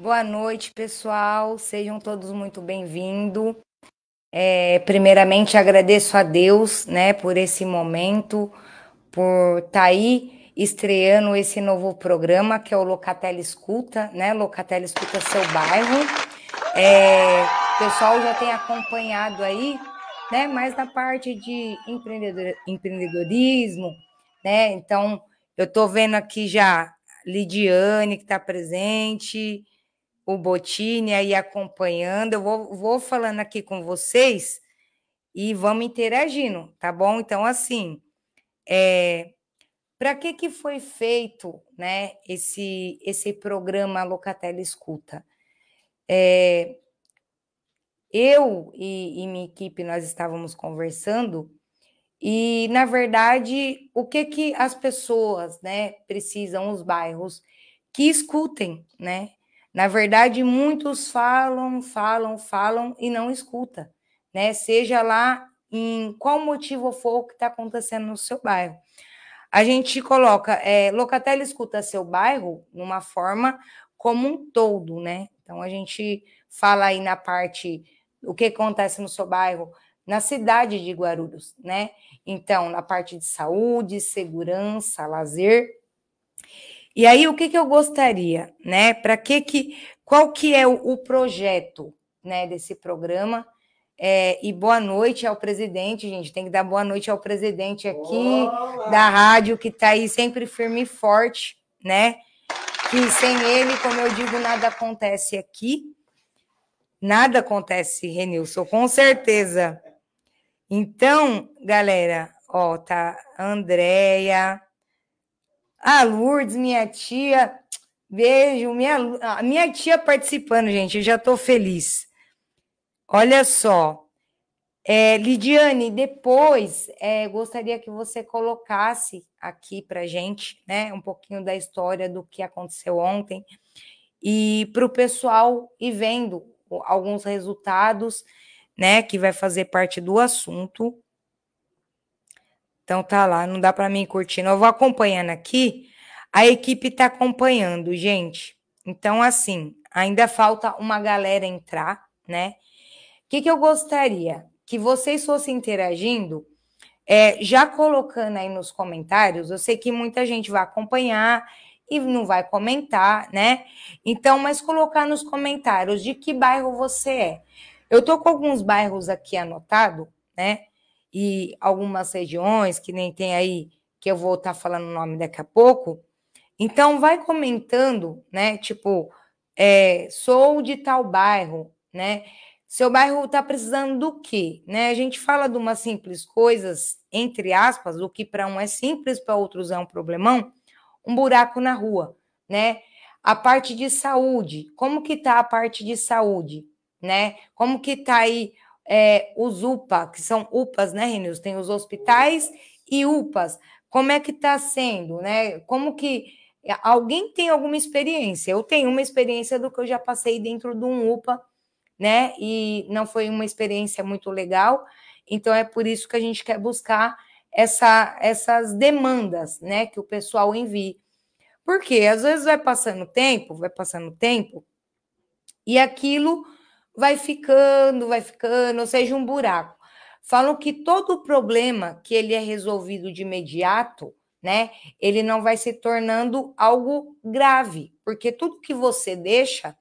Boa noite, pessoal. Sejam todos muito bem-vindos. É, primeiramente, agradeço a Deus, né, por esse momento, por estar tá aí estreando esse novo programa que é o Locatela Escuta, né? Locatela Escuta seu bairro. É, o pessoal já tem acompanhado aí, né? Mais na parte de empreendedor, empreendedorismo, né? Então, eu estou vendo aqui já Lidiane que está presente, o Botini aí acompanhando. Eu vou, vou falando aqui com vocês e vamos interagindo, tá bom? Então, assim, é, para que, que foi feito né, esse, esse programa Locatela Escuta? É, eu e, e minha equipe, nós estávamos conversando e, na verdade, o que que as pessoas, né, precisam, os bairros, que escutem, né? Na verdade, muitos falam, falam, falam e não escuta, né? Seja lá em qual motivo for que está acontecendo no seu bairro. A gente coloca, é, escuta seu bairro numa forma como um todo, né? Então a gente fala aí na parte o que acontece no seu bairro, na cidade de Guarulhos, né? Então, na parte de saúde, segurança, lazer e aí, o que, que eu gostaria, né? Para que que. Qual que é o, o projeto né, desse programa? É, e boa noite ao presidente, gente. Tem que dar boa noite ao presidente aqui Olá. da rádio, que está aí sempre firme e forte, né? Que sem ele, como eu digo, nada acontece aqui. Nada acontece, Renilson, com certeza. Então, galera, ó, tá Andréia, a Lourdes, minha tia, beijo. Minha, minha tia participando, gente, eu já estou feliz. Olha só. É, Lidiane, depois é, gostaria que você colocasse aqui para gente, né, um pouquinho da história do que aconteceu ontem e para o pessoal ir vendo alguns resultados, né, que vai fazer parte do assunto. Então tá lá, não dá para mim curtindo. Eu vou acompanhando aqui. A equipe tá acompanhando, gente. Então assim, ainda falta uma galera entrar, né? O que, que eu gostaria que vocês fossem interagindo, é, já colocando aí nos comentários. Eu sei que muita gente vai acompanhar e não vai comentar, né? Então, mas colocar nos comentários de que bairro você é. Eu tô com alguns bairros aqui anotado, né? E algumas regiões, que nem tem aí, que eu vou estar tá falando o nome daqui a pouco. Então, vai comentando, né? Tipo, é, sou de tal bairro, né? Seu bairro está precisando do quê? Né? A gente fala de umas simples coisas, entre aspas, o que para um é simples, para outros é um problemão, um buraco na rua, né? A parte de saúde, como que está a parte de saúde, né? Como que está aí é, os UPA, que são UPAs, né, Renilson? Tem os hospitais e UPAs. Como é que está sendo, né? Como que alguém tem alguma experiência? Eu tenho uma experiência do que eu já passei dentro de um UPA, né? E não foi uma experiência muito legal. Então é por isso que a gente quer buscar essa, essas demandas, né? Que o pessoal envie. Porque às vezes vai passando tempo, vai passando tempo, e aquilo vai ficando, vai ficando, ou seja, um buraco. Falam que todo problema que ele é resolvido de imediato, né, ele não vai se tornando algo grave, porque tudo que você deixa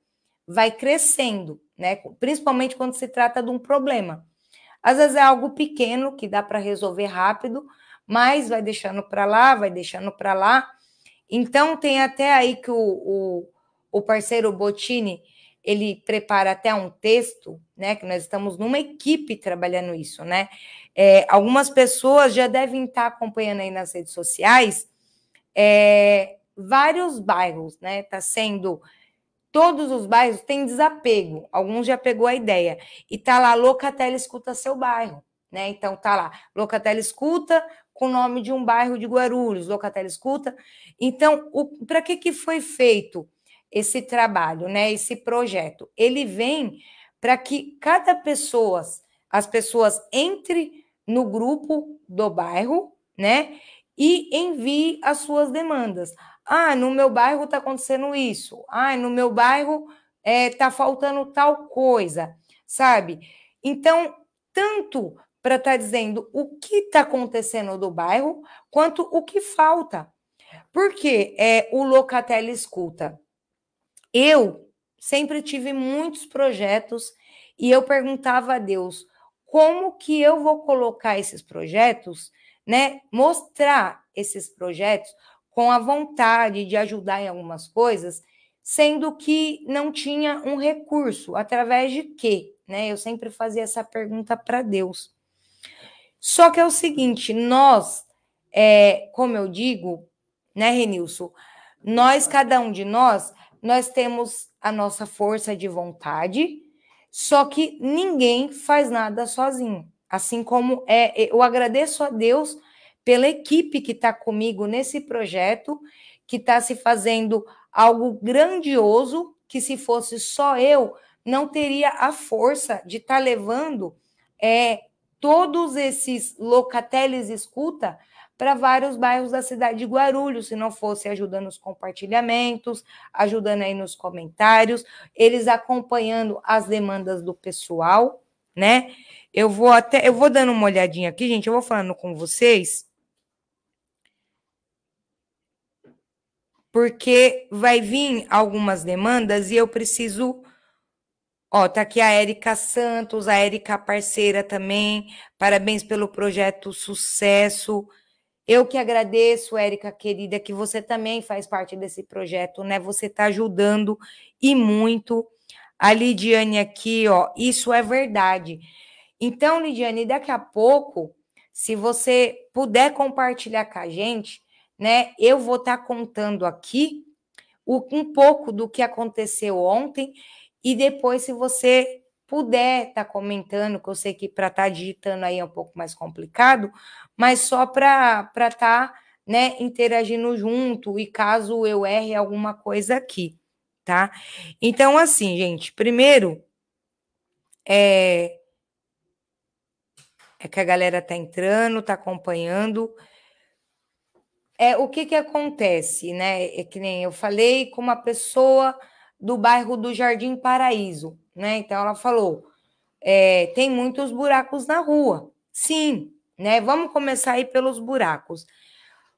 vai crescendo, né, principalmente quando se trata de um problema. Às vezes é algo pequeno que dá para resolver rápido, mas vai deixando para lá, vai deixando para lá. Então, tem até aí que o, o, o parceiro Botini ele prepara até um texto, né? Que nós estamos numa equipe trabalhando isso, né? É, algumas pessoas já devem estar acompanhando aí nas redes sociais é, vários bairros, né? Está sendo todos os bairros têm desapego. Alguns já pegou a ideia e tá lá Locatela escuta seu bairro, né? Então tá lá Locatela escuta com o nome de um bairro de Guarulhos, Locatela escuta. Então, para que que foi feito? Esse trabalho, né, esse projeto. Ele vem para que cada pessoa, as pessoas entre no grupo do bairro, né, e envie as suas demandas. Ah, no meu bairro está acontecendo isso. Ah, no meu bairro é, tá faltando tal coisa, sabe? Então, tanto para estar tá dizendo o que está acontecendo do bairro, quanto o que falta. Porque é, o Locatelli escuta. Eu sempre tive muitos projetos e eu perguntava a Deus como que eu vou colocar esses projetos, né? Mostrar esses projetos com a vontade de ajudar em algumas coisas, sendo que não tinha um recurso. Através de quê? Né? Eu sempre fazia essa pergunta para Deus. Só que é o seguinte, nós, é, como eu digo, né, Renilson? Nós, cada um de nós, nós temos a nossa força de vontade, só que ninguém faz nada sozinho. Assim como é, eu agradeço a Deus pela equipe que está comigo nesse projeto, que está se fazendo algo grandioso, que se fosse só eu, não teria a força de estar tá levando é, todos esses locateles escuta para vários bairros da cidade de Guarulhos, se não fosse ajudando nos compartilhamentos, ajudando aí nos comentários, eles acompanhando as demandas do pessoal, né? Eu vou até, eu vou dando uma olhadinha aqui, gente, eu vou falando com vocês. Porque vai vir algumas demandas e eu preciso Ó, tá aqui a Érica Santos, a Érica parceira também. Parabéns pelo projeto Sucesso. Eu que agradeço, Érica querida, que você também faz parte desse projeto, né? Você está ajudando e muito. A Lidiane aqui, ó, isso é verdade. Então, Lidiane, daqui a pouco, se você puder compartilhar com a gente, né? Eu vou estar tá contando aqui um pouco do que aconteceu ontem e depois, se você puder estar tá comentando, que eu sei que para estar tá digitando aí é um pouco mais complicado, mas só para estar tá, né, interagindo junto e caso eu erre alguma coisa aqui, tá? Então, assim, gente, primeiro é, é que a galera tá entrando, tá acompanhando. É, o que que acontece, né? É que nem eu falei com uma pessoa do bairro do Jardim Paraíso, né? Então ela falou: é, tem muitos buracos na rua. Sim, né? Vamos começar aí pelos buracos.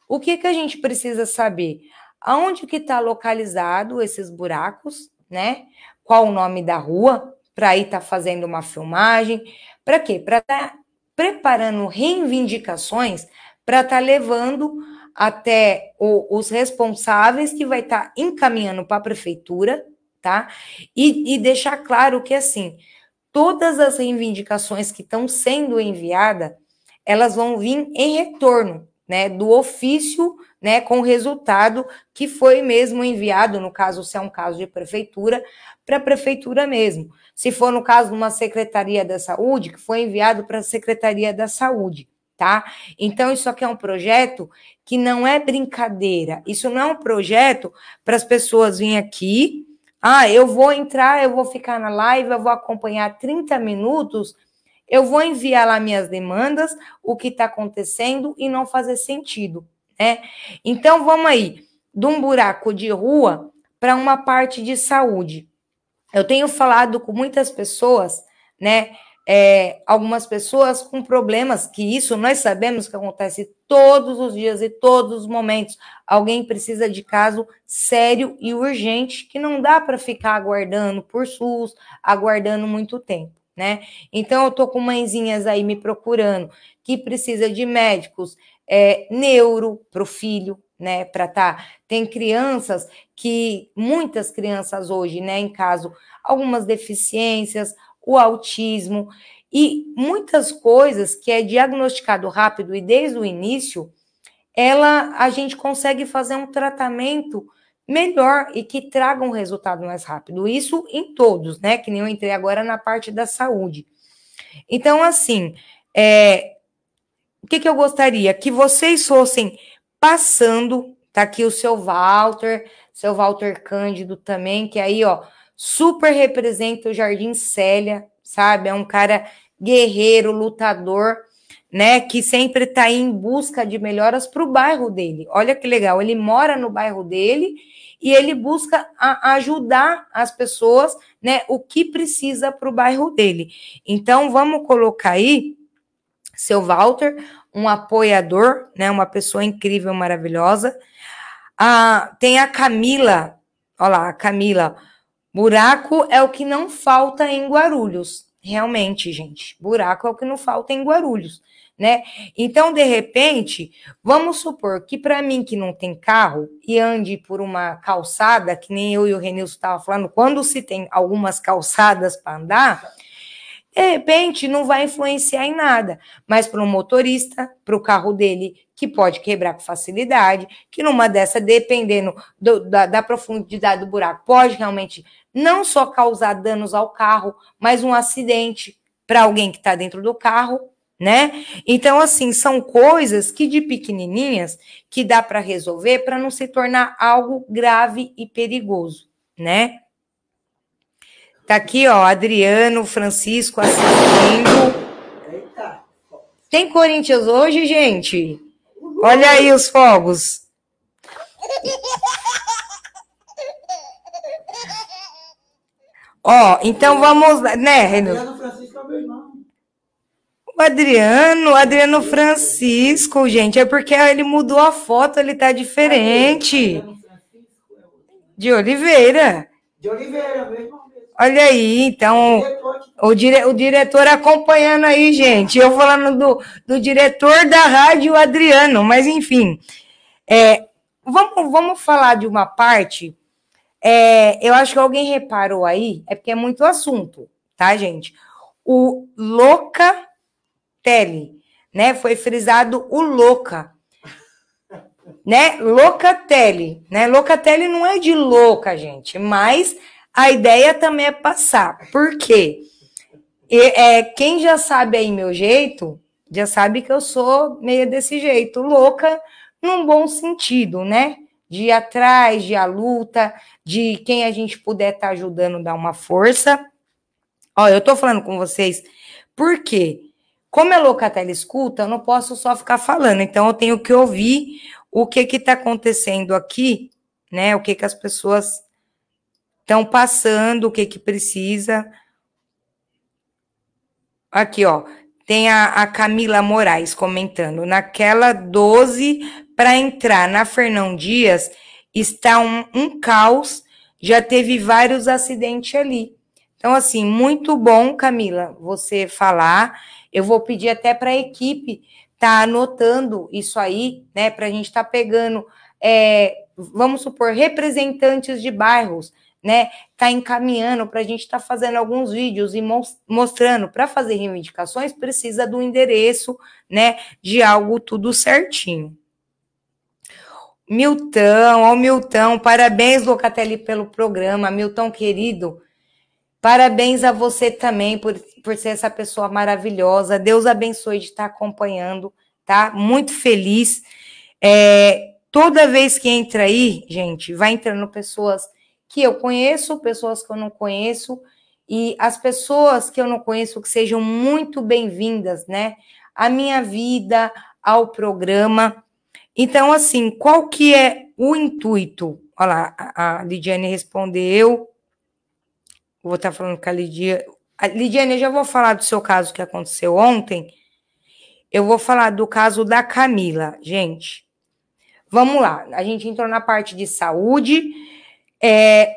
O que, que a gente precisa saber? Aonde que está localizado esses buracos, né? Qual o nome da rua? Para aí estar tá fazendo uma filmagem. Para quê? Para estar tá preparando reivindicações para estar tá levando até o, os responsáveis que vai estar tá encaminhando para a prefeitura, tá? E, e deixar claro que assim, todas as reivindicações que estão sendo enviadas, elas vão vir em retorno, né, do ofício, né, com o resultado que foi mesmo enviado, no caso, se é um caso de prefeitura, para a prefeitura mesmo. Se for no caso de uma secretaria da saúde, que foi enviado para a secretaria da saúde tá? Então, isso aqui é um projeto que não é brincadeira. Isso não é um projeto para as pessoas virem aqui. Ah, eu vou entrar, eu vou ficar na live, eu vou acompanhar 30 minutos, eu vou enviar lá minhas demandas, o que está acontecendo e não fazer sentido, né? Então, vamos aí, de um buraco de rua para uma parte de saúde. Eu tenho falado com muitas pessoas, né? É, algumas pessoas com problemas, que isso nós sabemos que acontece todos os dias e todos os momentos. Alguém precisa de caso sério e urgente, que não dá para ficar aguardando por SUS, aguardando muito tempo, né? Então, eu tô com mãezinhas aí me procurando que precisa de médicos, é, neuro para o filho, né? Para tá. Tem crianças que, muitas crianças hoje, né, em caso, algumas deficiências, o autismo e muitas coisas que é diagnosticado rápido e desde o início, ela a gente consegue fazer um tratamento melhor e que traga um resultado mais rápido. Isso em todos, né? Que nem eu entrei agora na parte da saúde. Então, assim, é, o que, que eu gostaria? Que vocês fossem passando, tá aqui o seu Walter, seu Walter Cândido também, que aí, ó, super representa o Jardim Célia, sabe? É um cara guerreiro, lutador. né, que sempre está em busca de melhoras para o bairro dele. Olha que legal, ele mora no bairro dele e ele busca ajudar as pessoas, né, o que precisa para o bairro dele. Então, vamos colocar aí, seu Walter, um apoiador, né, uma pessoa incrível, maravilhosa. Ah, tem a Camila, olha lá, a Camila. Buraco é o que não falta em Guarulhos. Realmente, gente, buraco é o que não falta em Guarulhos né? Então, de repente, vamos supor que para mim que não tem carro e ande por uma calçada, que nem eu e o Renilson estavam falando, quando se tem algumas calçadas para andar, de repente não vai influenciar em nada, mas para um motorista, para o carro dele, que pode quebrar com facilidade, que numa dessa, dependendo do, da, da profundidade do buraco, pode realmente não só causar danos ao carro, mas um acidente para alguém que está dentro do carro né? Então, assim, são coisas que de pequenininhas que dá para resolver para não se tornar algo grave e perigoso, né? Tá aqui, ó, Adriano, Francisco assistindo. Tem Corinthians hoje, gente? Olha aí os fogos. Ó, então vamos, né, Renan? Adriano Francisco é meu irmão. O Adriano, Adriano Francisco, gente, é porque ele mudou a foto, ele tá diferente. De Oliveira. De Oliveira, mesmo. Olha aí, então, o, dire, o diretor acompanhando aí, gente. Eu falando do, do diretor da rádio, Adriano, mas enfim. É, vamos, vamos falar de uma parte. É, eu acho que alguém reparou aí, é porque é muito assunto, tá, gente? O louca Tele, né? Foi frisado o louca, né? Locatelli, né? Locatelli não é de louca, gente, mas a ideia também é passar. Por quê? E, é, quem já sabe aí meu jeito, já sabe que eu sou meio desse jeito, louca num bom sentido, né? De ir atrás, de a luta, de quem a gente puder estar tá ajudando, dar uma força. Ó, eu tô falando com vocês, por quê? Como é locatela escuta, eu não posso só ficar falando, então eu tenho que ouvir o que que está acontecendo aqui, né? O que que as pessoas estão passando, o que que precisa. Aqui, ó, tem a, a Camila Moraes comentando. Naquela 12 para entrar na Fernão Dias está um, um caos, já teve vários acidentes ali. Então, assim, muito bom, Camila, você falar. Eu vou pedir até para a equipe tá anotando isso aí, né? Para a gente estar tá pegando, é, vamos supor, representantes de bairros, né? Tá encaminhando para a gente estar tá fazendo alguns vídeos e mostrando. Para fazer reivindicações, precisa do endereço, né? De algo tudo certinho. Milton, ó, Milton, parabéns, Locatelli, pelo programa. Milton, querido, Parabéns a você também por, por ser essa pessoa maravilhosa. Deus abençoe de estar acompanhando, tá? Muito feliz. É, toda vez que entra aí, gente, vai entrando pessoas que eu conheço, pessoas que eu não conheço, e as pessoas que eu não conheço que sejam muito bem-vindas, né? À minha vida, ao programa. Então, assim, qual que é o intuito? Olha lá, a Lidiane respondeu vou estar falando com a Lidia. A Lidiane, eu já vou falar do seu caso que aconteceu ontem. Eu vou falar do caso da Camila, gente. Vamos lá, a gente entrou na parte de saúde. É,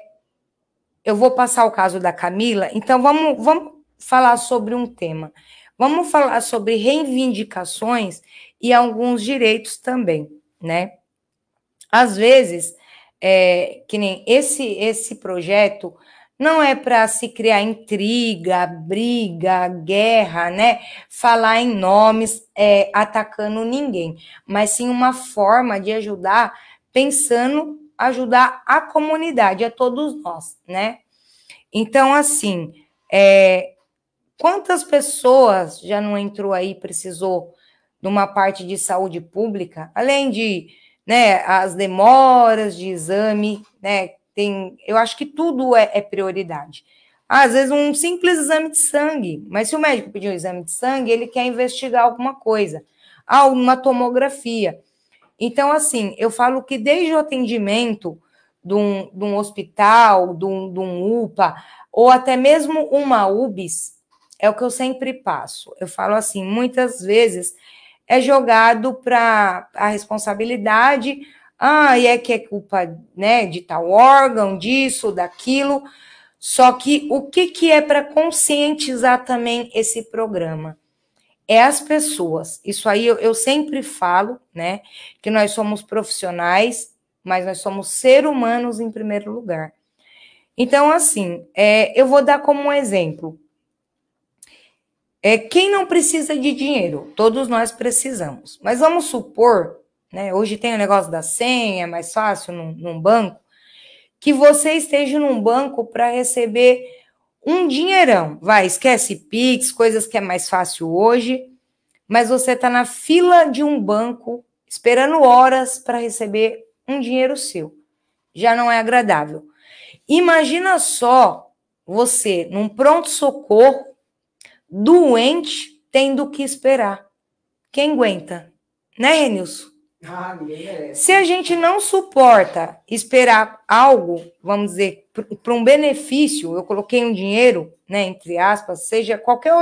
eu vou passar o caso da Camila. Então, vamos, vamos falar sobre um tema. Vamos falar sobre reivindicações e alguns direitos também, né? Às vezes, é, que nem esse, esse projeto não é para se criar intriga, briga, guerra, né? Falar em nomes é, atacando ninguém, mas sim uma forma de ajudar, pensando ajudar a comunidade, a todos nós, né? Então, assim, é, quantas pessoas já não entrou aí, precisou de uma parte de saúde pública, além de né, as demoras de exame, né? tem, eu acho que tudo é, é prioridade. às vezes um simples exame de sangue, mas se o médico pedir um exame de sangue, ele quer investigar alguma coisa, ah, uma tomografia. Então, assim, eu falo que desde o atendimento de um, de um hospital, de um, de um UPA, ou até mesmo uma UBS, é o que eu sempre passo. Eu falo assim, muitas vezes é jogado para a responsabilidade, ah, e é que é culpa né, de tal órgão, disso, daquilo. Só que o que, que é para conscientizar também esse programa? É as pessoas. Isso aí eu, eu sempre falo, né? Que nós somos profissionais, mas nós somos seres humanos em primeiro lugar. Então, assim, é, eu vou dar como um exemplo. É, quem não precisa de dinheiro? Todos nós precisamos. Mas vamos supor, né? Hoje tem o negócio da senha, é mais fácil num, num banco, que você esteja num banco para receber um dinheirão. Vai, esquece Pix, coisas que é mais fácil hoje, mas você está na fila de um banco esperando horas para receber um dinheiro seu. Já não é agradável. Imagina só você num pronto-socorro doente tendo que esperar. Quem aguenta? Né, Renilson? Ah, Se a gente não suporta esperar algo, vamos dizer, para um benefício, eu coloquei um dinheiro, né, entre aspas, seja qualquer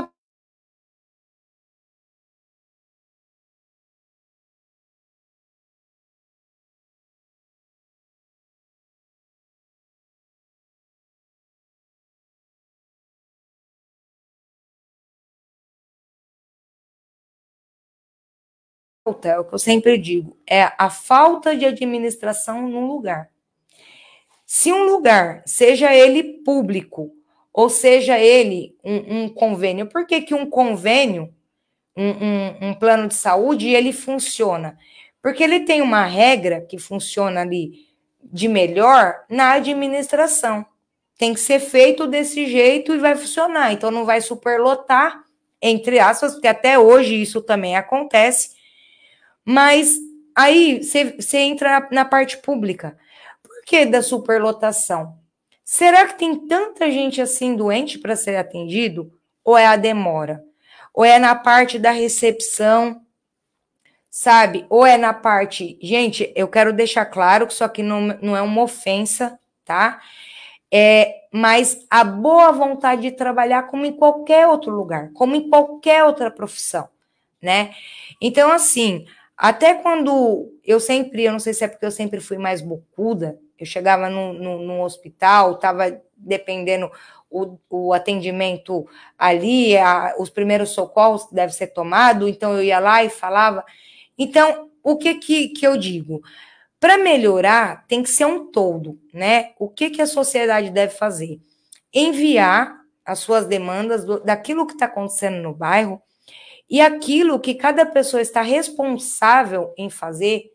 outro é o que eu sempre digo, é a falta de administração num lugar. Se um lugar, seja ele público, ou seja ele um, um convênio, por que, que um convênio, um, um, um plano de saúde, ele funciona? Porque ele tem uma regra que funciona ali de melhor na administração. Tem que ser feito desse jeito e vai funcionar. Então não vai superlotar, entre aspas, porque até hoje isso também acontece mas aí você entra na, parte pública. Por que da superlotação? Será que tem tanta gente assim doente para ser atendido? Ou é a demora? Ou é na parte da recepção? Sabe? Ou é na parte. Gente, eu quero deixar claro que isso aqui não, não é uma ofensa, tá? É, mas a boa vontade de trabalhar como em qualquer outro lugar, como em qualquer outra profissão, né? Então, assim, até quando eu sempre, eu não sei se é porque eu sempre fui mais bocuda, eu chegava no, no, no hospital, estava dependendo o, o, atendimento ali, a, os primeiros socorros que deve ser tomado, então eu ia lá e falava. Então, o que que, que eu digo? Para melhorar, tem que ser um todo, né? O que, que a sociedade deve fazer? Enviar as suas demandas do, daquilo que está acontecendo no bairro e aquilo que cada pessoa está responsável em fazer,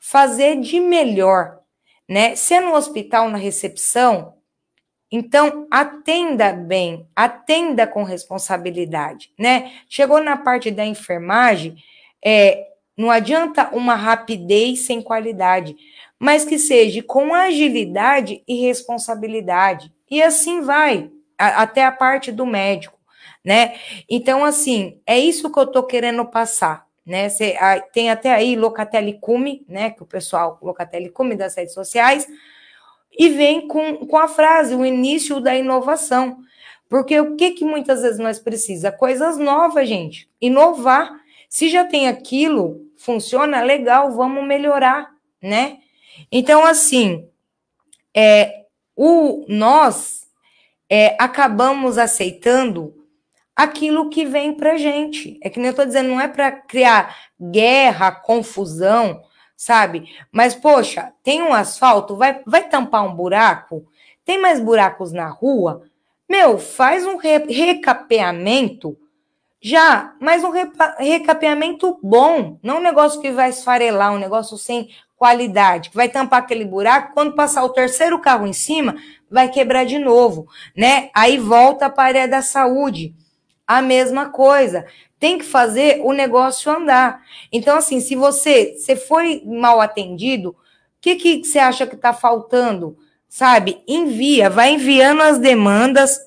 fazer de melhor, né? Se é no hospital, na recepção, então atenda bem, atenda com responsabilidade, né? Chegou na parte da enfermagem, é, não adianta uma rapidez sem qualidade, mas que seja com agilidade e responsabilidade. E assim vai, a, até a parte do médico né? Então, assim, é isso que eu tô querendo passar, né? Cê, a, tem até aí Locatelli Cume, né? Que o pessoal, Locatelli Cume das redes sociais, e vem com, com a frase, o início da inovação. Porque o que, que muitas vezes nós precisamos? Coisas novas, gente. Inovar. Se já tem aquilo, funciona legal, vamos melhorar, né? Então, assim, é, o, nós é, acabamos aceitando aquilo que vem para gente. É que nem eu estou dizendo, não é para criar guerra, confusão, sabe? Mas, poxa, tem um asfalto, vai, vai tampar um buraco? Tem mais buracos na rua? Meu, faz um re recapeamento já, mas um recapeamento bom, não um negócio que vai esfarelar, um negócio sem qualidade, que vai tampar aquele buraco, quando passar o terceiro carro em cima, vai quebrar de novo, né? Aí volta para a área da saúde a mesma coisa. Tem que fazer o negócio andar. Então, assim, se você, você foi mal atendido, o que, que você acha que está faltando? Sabe? Envia, vai enviando as demandas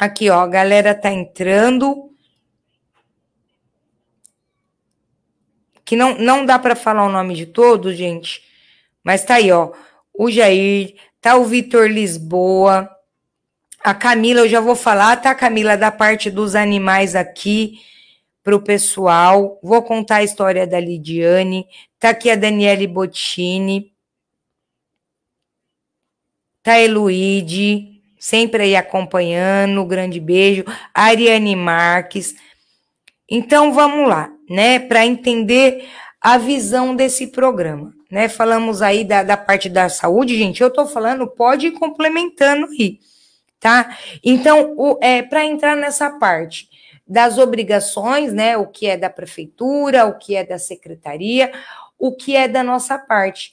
Aqui, ó, a galera tá entrando. Que não, não dá para falar o nome de todos, gente. Mas tá aí, ó. O Jair, tá o Vitor Lisboa. A Camila, eu já vou falar, tá, Camila, da parte dos animais aqui para o pessoal. Vou contar a história da Lidiane. Tá aqui a Daniele Bottini. Tá a Eluide, sempre aí acompanhando. Grande beijo. Ariane Marques. Então vamos lá, né? Para entender a visão desse programa, né? Falamos aí da, da parte da saúde, gente. Eu tô falando, pode ir complementando aí, tá? Então, é, para entrar nessa parte das obrigações, né? O que é da prefeitura, o que é da secretaria, o que é da nossa parte.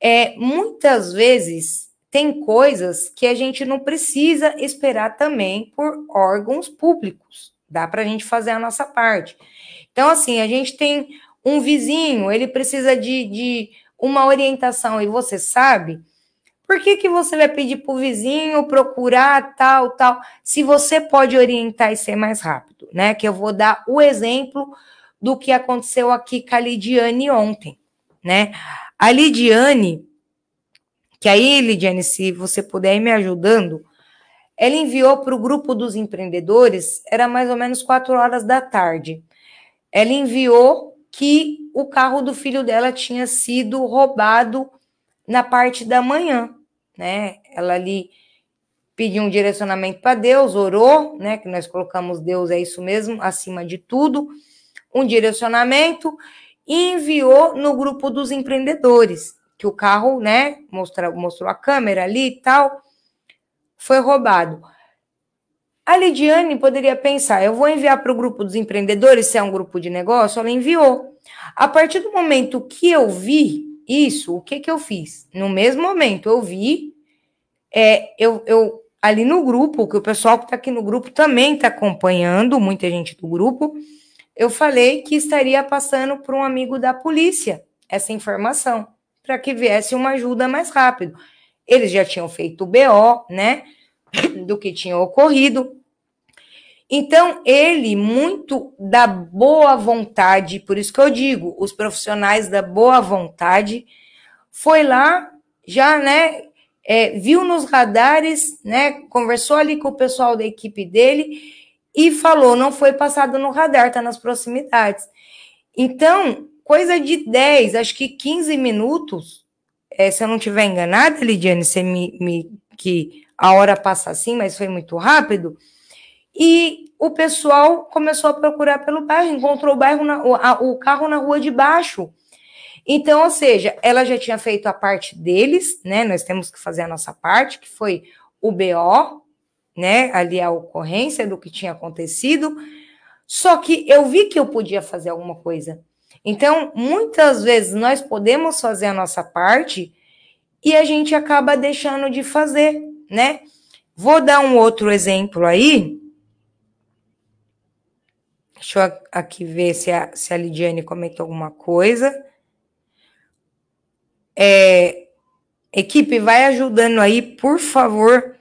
É, muitas vezes tem coisas que a gente não precisa esperar também por órgãos públicos. Dá para a gente fazer a nossa parte. Então, assim, a gente tem um vizinho, ele precisa de, de uma orientação e você sabe, por que, que você vai pedir para o vizinho procurar tal, tal, se você pode orientar e ser mais rápido, né? Que eu vou dar o exemplo do que aconteceu aqui com a Lidiane ontem, né? A Lidiane, que aí, Lidiane, se você puder ir me ajudando, ela enviou para o grupo dos empreendedores, era mais ou menos quatro horas da tarde. Ela enviou que o carro do filho dela tinha sido roubado na parte da manhã, né? Ela ali pediu um direcionamento para Deus, orou, né? Que nós colocamos Deus, é isso mesmo, acima de tudo, um direcionamento e enviou no grupo dos empreendedores, que o carro, né? Mostrou, mostrou a câmera ali e tal, foi roubado. A Lidiane poderia pensar: eu vou enviar para o grupo dos empreendedores, se é um grupo de negócio, ela enviou. A partir do momento que eu vi isso, o que, que eu fiz? No mesmo momento, eu vi, é, eu, eu ali no grupo, que o pessoal que está aqui no grupo também está acompanhando, muita gente do grupo, eu falei que estaria passando para um amigo da polícia essa informação, para que viesse uma ajuda mais rápido. Eles já tinham feito o BO, né? do que tinha ocorrido. Então, ele, muito da boa vontade, por isso que eu digo, os profissionais da boa vontade, foi lá, já, né, é, viu nos radares, né, conversou ali com o pessoal da equipe dele e falou, não foi passado no radar, tá nas proximidades. Então, coisa de 10, acho que 15 minutos, é, se eu não estiver enganada, Lidiane, você me, me que a hora passa assim, mas foi muito rápido. E o pessoal começou a procurar pelo bairro, encontrou o bairro na, o, a, o carro na rua de baixo. Então, ou seja, ela já tinha feito a parte deles, né? Nós temos que fazer a nossa parte, que foi o BO, né? Ali a ocorrência do que tinha acontecido. Só que eu vi que eu podia fazer alguma coisa. Então, muitas vezes nós podemos fazer a nossa parte e a gente acaba deixando de fazer né? Vou dar um outro exemplo aí. Deixa eu aqui ver se a, se a Lidiane comentou alguma coisa. É, equipe, vai ajudando aí, por favor.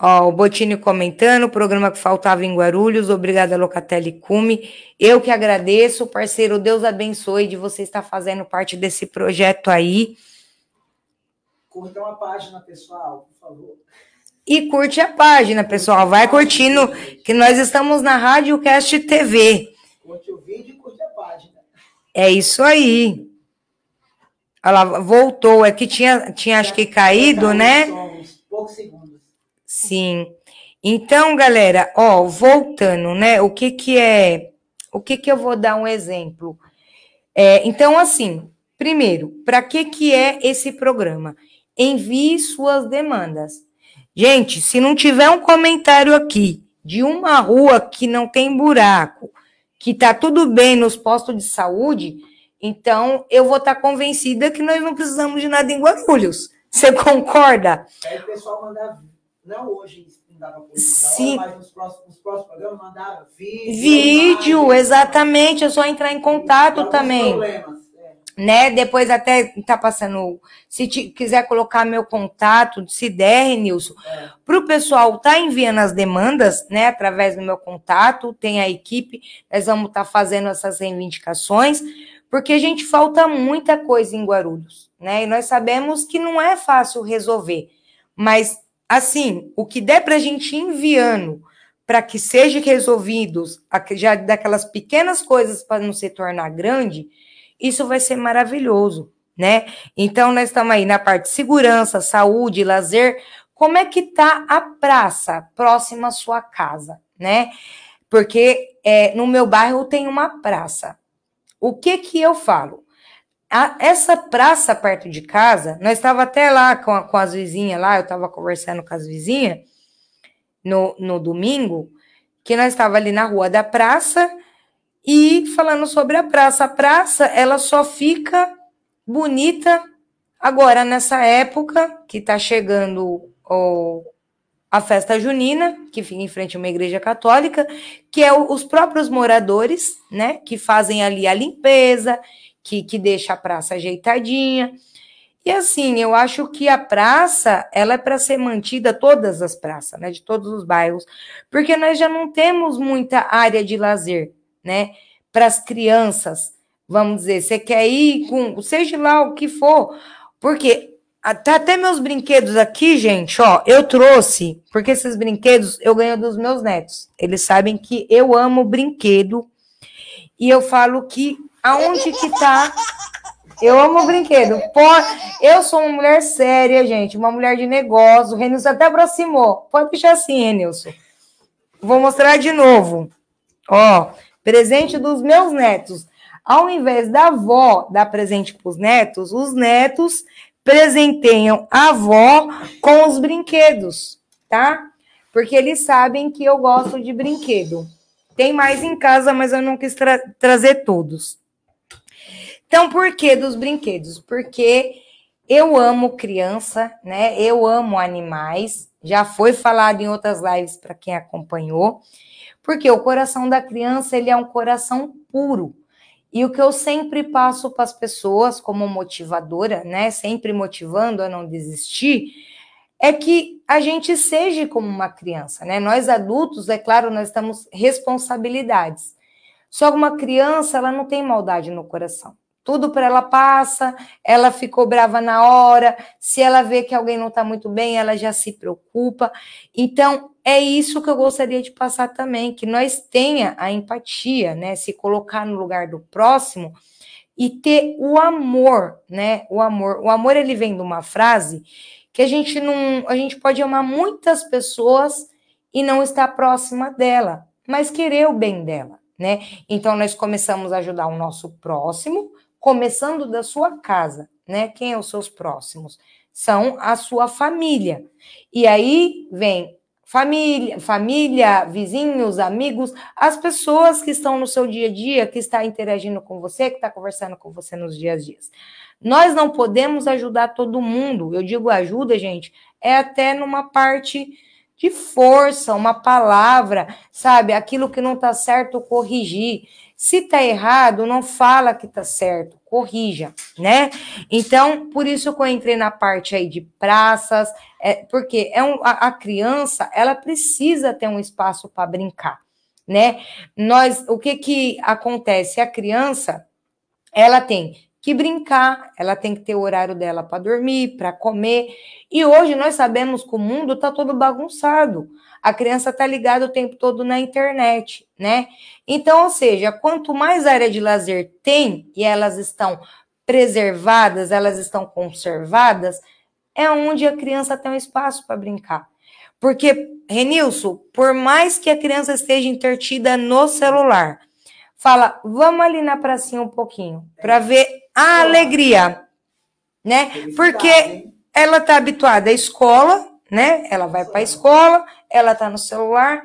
Ó, o Botini comentando, o programa que faltava em Guarulhos, obrigada Locatelli Cume. Eu que agradeço, parceiro, Deus abençoe de você estar fazendo parte desse projeto aí. Curtam a página, pessoal, por favor. E curte a página, pessoal. Vai curtindo, que nós estamos na Rádio Cast TV. Curte o vídeo e curte a página. É isso aí. Ela voltou, é que tinha, tinha acho que caído, né? Uns poucos segundos. Sim. Então, galera, ó, voltando, né? O que que é? O que que eu vou dar um exemplo? É, então, assim, primeiro, para que que é esse programa? envie suas demandas. Gente, se não tiver um comentário aqui de uma rua que não tem buraco, que tá tudo bem nos postos de saúde, então eu vou estar tá convencida que nós não precisamos de nada em Guarulhos. Você concorda? Aí o pessoal mandar, não hoje, Sim. mas nos próximos, nos próximos vídeo. Vídeo, exatamente. É só entrar em contato também. Problemas. Né? Depois até tá passando, se te, quiser colocar meu contato, se der, Nilson, é. para o pessoal tá enviando as demandas, né? Através do meu contato, tem a equipe, nós vamos estar tá fazendo essas reivindicações, porque a gente falta muita coisa em Guarulhos, né? E nós sabemos que não é fácil resolver, mas assim, o que der para a gente ir enviando para que sejam resolvidos já daquelas pequenas coisas para não se tornar grande, isso vai ser maravilhoso, né? Então, nós estamos aí na parte de segurança, saúde, lazer. Como é que tá a praça próxima à sua casa, né? Porque é, no meu bairro tem uma praça. O que que eu falo? A, essa praça perto de casa, nós estava até lá com, com as vizinhas lá, eu estava conversando com as vizinhas no, no domingo, que nós estava ali na rua da praça e falando sobre a praça. A praça, ela só fica bonita agora nessa época que está chegando a festa junina, que fica em frente a uma igreja católica, que é o, os próprios moradores, né, que fazem ali a limpeza, que, que deixa a praça ajeitadinha. E assim, eu acho que a praça, ela é para ser mantida, todas as praças, né, de todos os bairros, porque nós já não temos muita área de lazer né? Para as crianças, vamos dizer, você quer ir com, seja lá o que for, porque tá até meus brinquedos aqui, gente, ó, eu trouxe, porque esses brinquedos eu ganho dos meus netos. Eles sabem que eu amo brinquedo e eu falo que aonde que tá eu amo brinquedo. eu sou uma mulher séria, gente, uma mulher de negócio. O Renilson até aproximou. Pode deixar assim, Renilson. Vou mostrar de novo. Ó, Presente dos meus netos. Ao invés da avó dar presente para os netos, os netos presenteiam a avó com os brinquedos, tá? Porque eles sabem que eu gosto de brinquedo. Tem mais em casa, mas eu não quis tra trazer todos. Então, por que dos brinquedos? Porque eu amo criança, né? Eu amo animais. Já foi falado em outras lives para quem acompanhou. Porque o coração da criança, ele é um coração puro. E o que eu sempre passo para as pessoas como motivadora, né, sempre motivando a não desistir, é que a gente seja como uma criança, né? Nós adultos, é claro, nós temos responsabilidades. Só uma criança, ela não tem maldade no coração. Tudo para ela passa, ela ficou brava na hora, se ela vê que alguém não está muito bem, ela já se preocupa. Então, é isso que eu gostaria de passar também, que nós tenha a empatia, né? Se colocar no lugar do próximo e ter o amor, né? O amor. O amor ele vem de uma frase que a gente não, a gente pode amar muitas pessoas e não estar próxima dela, mas querer o bem dela, né? Então nós começamos a ajudar o nosso próximo começando da sua casa, né? Quem são os seus próximos? São a sua família. E aí vem família, família, vizinhos, amigos, as pessoas que estão no seu dia a dia, que está interagindo com você, que está conversando com você nos dias a dias. Nós não podemos ajudar todo mundo. Eu digo ajuda, gente, é até numa parte de força, uma palavra, sabe? Aquilo que não está certo, corrigir. Se tá errado, não fala que tá certo, corrija, né? Então, por isso que eu entrei na parte aí de praças, é, porque é um, a, a criança, ela precisa ter um espaço para brincar, né? Nós, o que que acontece? A criança, ela tem que brincar, ela tem que ter o horário dela para dormir, para comer. E hoje nós sabemos que o mundo está todo bagunçado a criança está ligada o tempo todo na internet, né? Então, ou seja, quanto mais área de lazer tem e elas estão preservadas, elas estão conservadas, é onde a criança tem um espaço para brincar. Porque, Renilson, por mais que a criança esteja intertida no celular, fala, vamos ali na pracinha um pouquinho, para ver a alegria, né? Porque ela está habituada à escola, né? Ela vai para a escola, ela está no celular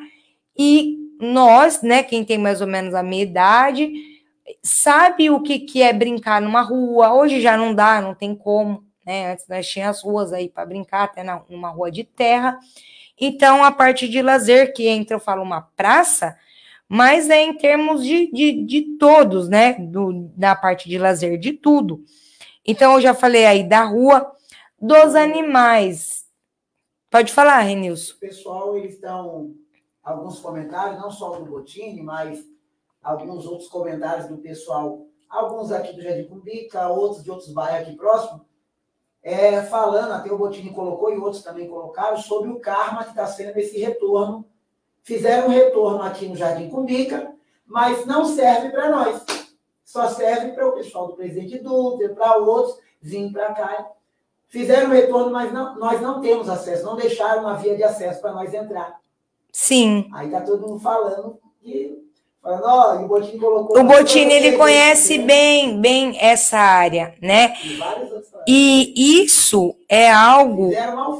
e nós, né, quem tem mais ou menos a minha idade, sabe o que, que é brincar numa rua. Hoje já não dá, não tem como, né? Antes nós tínhamos as ruas aí para brincar, até na, numa rua de terra. Então, a parte de lazer, que entra, eu falo, uma praça, mas é em termos de, de, de todos, né? Do, da parte de lazer, de tudo. Então, eu já falei aí da rua, dos animais. Pode falar, Renilson. Pessoal, eles estão alguns comentários, não só do Botini, mas alguns outros comentários do pessoal, alguns aqui do Jardim Cumbica, outros de outros bairros aqui próximos, é, falando, até o Botini colocou e outros também colocaram, sobre o karma que está sendo esse retorno. Fizeram um retorno aqui no Jardim Cumbica, mas não serve para nós. Só serve para o pessoal do Presidente Dutra, para outros, virem para cá. Fizeram um retorno, mas não, nós não temos acesso, não deixaram uma via de acesso para nós entrar. Sim. Aí está todo mundo falando que O Botini. O Botini ele conhece né? bem, bem essa área, né? E isso é algo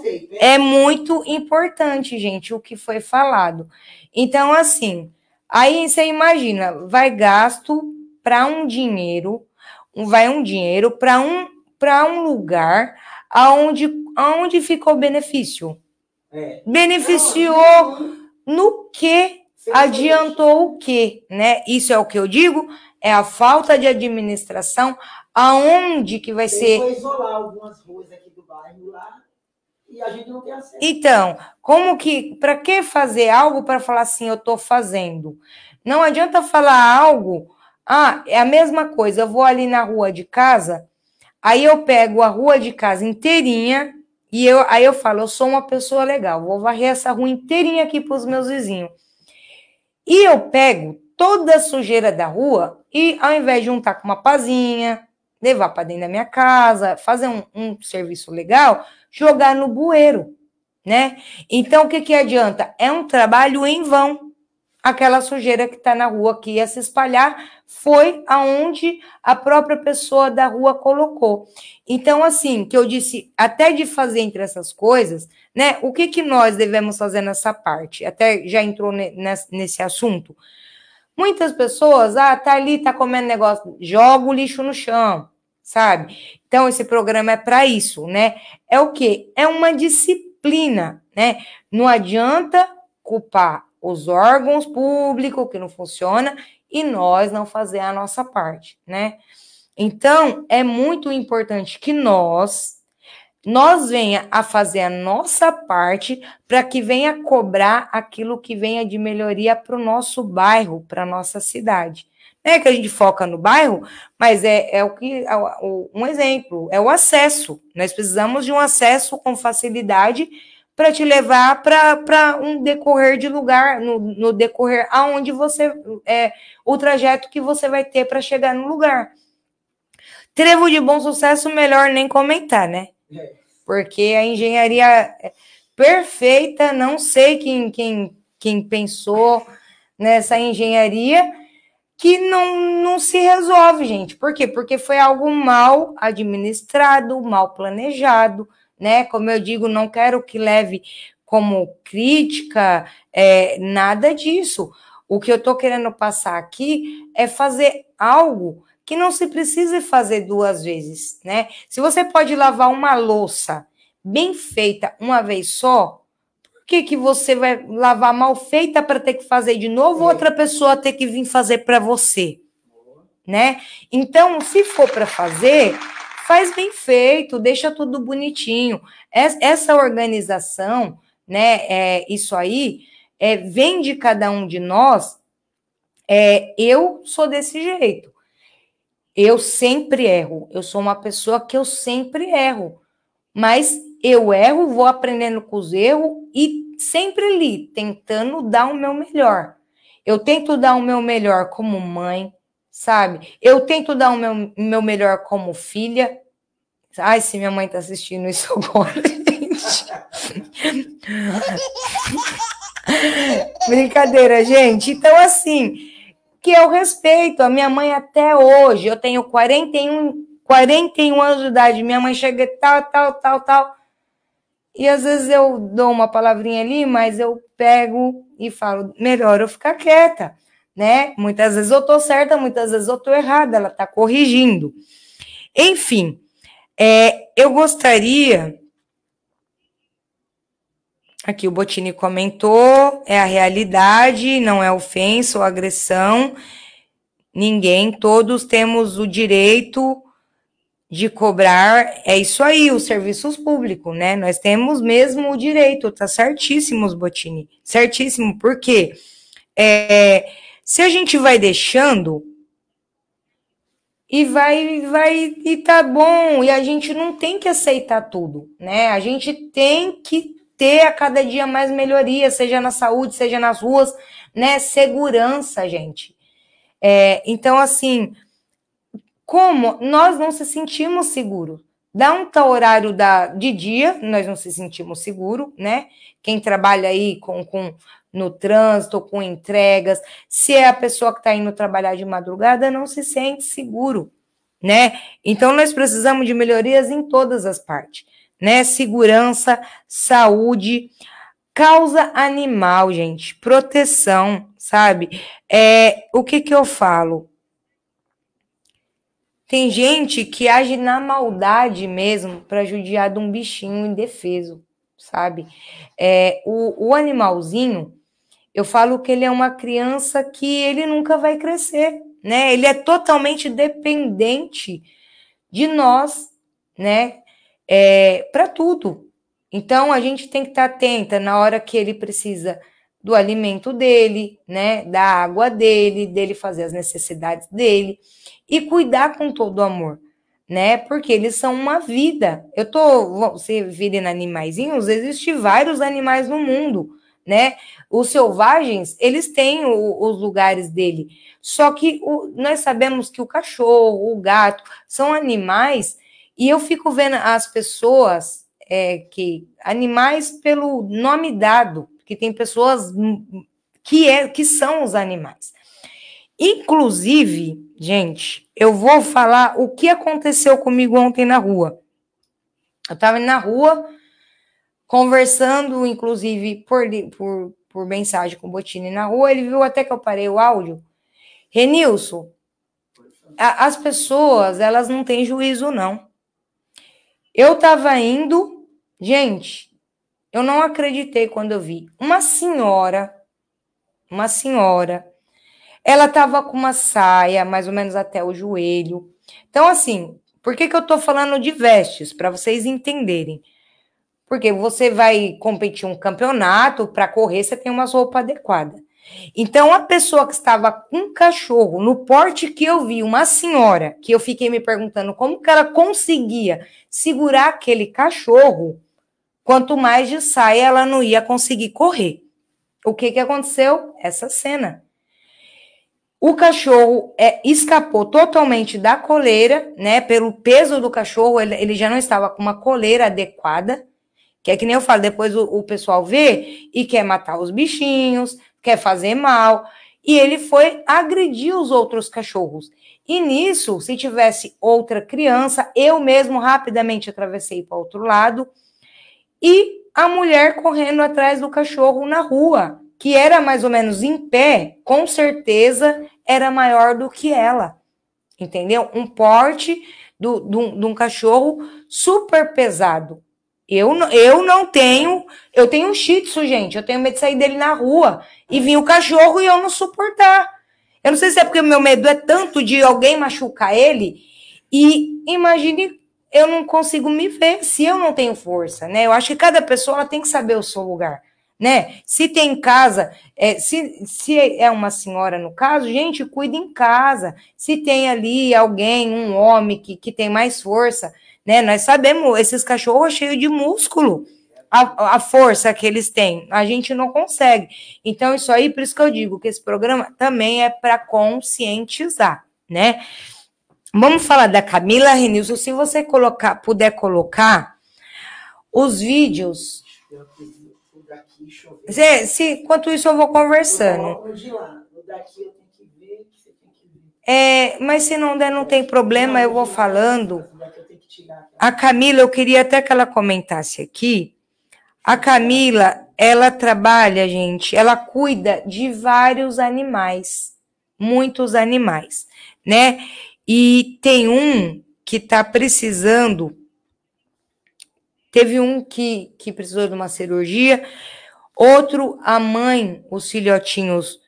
feito, é muito importante, gente, o que foi falado. Então, assim, aí você imagina, vai gasto para um dinheiro, vai um dinheiro para um para um lugar aonde aonde ficou o benefício. É. Beneficiou Não, no que adiantou o quê, né? Isso é o que eu digo, é a falta de administração, aonde que vai ser... Foi isolar algumas ruas aqui do bairro lá, e a gente não tem acesso. Então, como que, para que fazer algo para falar assim, eu estou fazendo? Não adianta falar algo, ah, é a mesma coisa, eu vou ali na rua de casa, aí eu pego a rua de casa inteirinha, e eu, aí eu falo, eu sou uma pessoa legal, vou varrer essa rua inteirinha aqui para os meus vizinhos. E eu pego toda a sujeira da rua e, ao invés de juntar com uma pazinha, levar para dentro da minha casa, fazer um, um, serviço legal, jogar no bueiro, né? Então, o que, que adianta? É um trabalho em vão aquela sujeira que está na rua que ia se espalhar foi aonde a própria pessoa da rua colocou. Então, assim, que eu disse, até de fazer entre essas coisas, né? O que, que nós devemos fazer nessa parte? Até já entrou nesse assunto. Muitas pessoas, ah, tá ali, tá comendo negócio, joga o lixo no chão, sabe? Então, esse programa é para isso, né? É o quê? É uma disciplina, né? Não adianta culpar os órgãos públicos que não funciona e nós não fazer a nossa parte, né? Então, é muito importante que nós nós venha a fazer a nossa parte para que venha cobrar aquilo que venha de melhoria para o nosso bairro, para a nossa cidade. Não é que a gente foca no bairro, mas é, é o que é um exemplo, é o acesso. Nós precisamos de um acesso com facilidade para te levar para um decorrer de lugar, no, no, decorrer aonde você é o trajeto que você vai ter para chegar no lugar. Trevo de bom sucesso, melhor nem comentar, né? É. Porque a engenharia é perfeita, não sei quem, quem, quem pensou nessa engenharia, que não, não se resolve, gente. Por quê? Porque foi algo mal administrado, mal planejado, né? Como eu digo, não quero que leve como crítica é, nada disso. O que eu estou querendo passar aqui é fazer algo que não se precise fazer duas vezes, né? Se você pode lavar uma louça bem feita uma vez só, por que, que você vai lavar mal feita para ter que fazer de novo, outra pessoa ter que vir fazer para você, né? Então, se for para fazer, faz bem feito, deixa tudo bonitinho. Essa organização, né, é, isso aí, é, vem de cada um de nós. É, eu sou desse jeito. Eu sempre erro. Eu sou uma pessoa que eu sempre erro. Mas eu erro, vou aprendendo com os erros e sempre ali, tentando dar o meu melhor. Eu tento dar o meu melhor como mãe, sabe? Eu tento dar o meu, meu melhor como filha. Ai, se minha mãe tá assistindo isso agora, gente. Brincadeira, gente. Então, assim, que eu respeito a minha mãe até hoje. Eu tenho 41, 41 anos de idade. Minha mãe chega tal, tal, tal, tal. E às vezes eu dou uma palavrinha ali, mas eu pego e falo, melhor eu ficar quieta né? Muitas vezes eu tô certa, muitas vezes eu tô errada, ela tá corrigindo. Enfim, é, eu gostaria. Aqui o Botini comentou. é a realidade, não é ofensa ou agressão. Ninguém, todos temos o direito de cobrar. É isso aí, os serviços públicos, né? Nós temos mesmo o direito, tá certíssimo, Botini. Certíssimo, porque é, se a gente vai deixando e vai, vai, e tá bom, e a gente não tem que aceitar tudo, né? A gente tem que ter a cada dia mais melhoria, seja na saúde, seja nas ruas, né? Segurança, gente. É, então, assim, como nós não se sentimos seguros? Dá um tal horário da, de dia, nós não se sentimos seguros, né? Quem trabalha aí com, com no trânsito, com entregas, se é a pessoa que está indo trabalhar de madrugada, não se sente seguro, né? Então, nós precisamos de melhorias em todas as partes, né? Segurança, saúde, causa animal, gente, proteção, sabe? É, o que que eu falo? Tem gente que age na maldade mesmo para judiar de um bichinho indefeso, sabe? É, o, o animalzinho, eu falo que ele é uma criança que ele nunca vai crescer, né? Ele é totalmente dependente de nós, né? É, para tudo. Então a gente tem que estar tá atenta na hora que ele precisa do alimento dele, né? Da água dele, dele fazer as necessidades dele e cuidar com todo o amor, né? Porque eles são uma vida. Eu tô, você vira em animaizinhos, existem vários animais no mundo né? Os selvagens, eles têm o, os lugares dele. Só que o, nós sabemos que o cachorro, o gato, são animais, e eu fico vendo as pessoas é, que. Animais pelo nome dado, que tem pessoas que, é, que são os animais. Inclusive, gente, eu vou falar o que aconteceu comigo ontem na rua. Eu estava na rua, conversando, inclusive, por, por, por mensagem com o Botini na rua, ele viu até que eu parei o áudio. Renilson, a, as pessoas, elas não têm juízo, não. Eu tava indo, gente, eu não acreditei quando eu vi uma senhora, uma senhora, ela tava com uma saia mais ou menos até o joelho. Então, assim, por que, que eu tô falando de vestes? Para vocês entenderem. Porque você vai competir um campeonato, para correr, você tem umas roupas adequadas. Então, a pessoa que estava com um cachorro, no porte que eu vi, uma senhora, que eu fiquei me perguntando como que ela conseguia segurar aquele cachorro, quanto mais de saia ela não ia conseguir correr. O que, que aconteceu? Essa cena. O cachorro é, escapou totalmente da coleira, né? Pelo peso do cachorro, ele, ele já não estava com uma coleira adequada. Que é que nem eu falo, depois o, o pessoal vê e quer matar os bichinhos, quer fazer mal. E ele foi agredir os outros cachorros. E nisso, se tivesse outra criança, eu mesmo rapidamente atravessei para o outro lado e a mulher correndo atrás do cachorro na rua, que era mais ou menos em pé, com certeza era maior do que ela. Entendeu? Um porte de um cachorro super pesado. Eu, eu não tenho. Eu tenho um shih tzu, gente. Eu tenho medo de sair dele na rua e vir o cachorro e eu não suportar. Eu não sei se é porque o meu medo é tanto de alguém machucar ele. E imagine, eu não consigo me ver se eu não tenho força, né? Eu acho que cada pessoa tem que saber o seu lugar, né? Se tem em casa, é, se, se é uma senhora no caso, gente, cuida em casa. Se tem ali alguém, um homem que, que tem mais força, né? Nós sabemos, esses cachorros cheios de músculo, a, a, força que eles têm, a gente não consegue. Então, isso aí, por isso que eu digo que esse programa também é para conscientizar, né? Vamos falar da Camila Renilson. Se você colocar, puder colocar os vídeos. Se, se, enquanto isso, eu vou conversando. É, mas se não der, não tem problema, eu vou falando. A Camila, eu queria até que ela comentasse aqui. A Camila, ela trabalha, gente, ela cuida de vários animais, muitos animais, né? E tem um que está precisando, teve um que, que precisou de uma cirurgia. Outro, a mãe, os filhotinhos,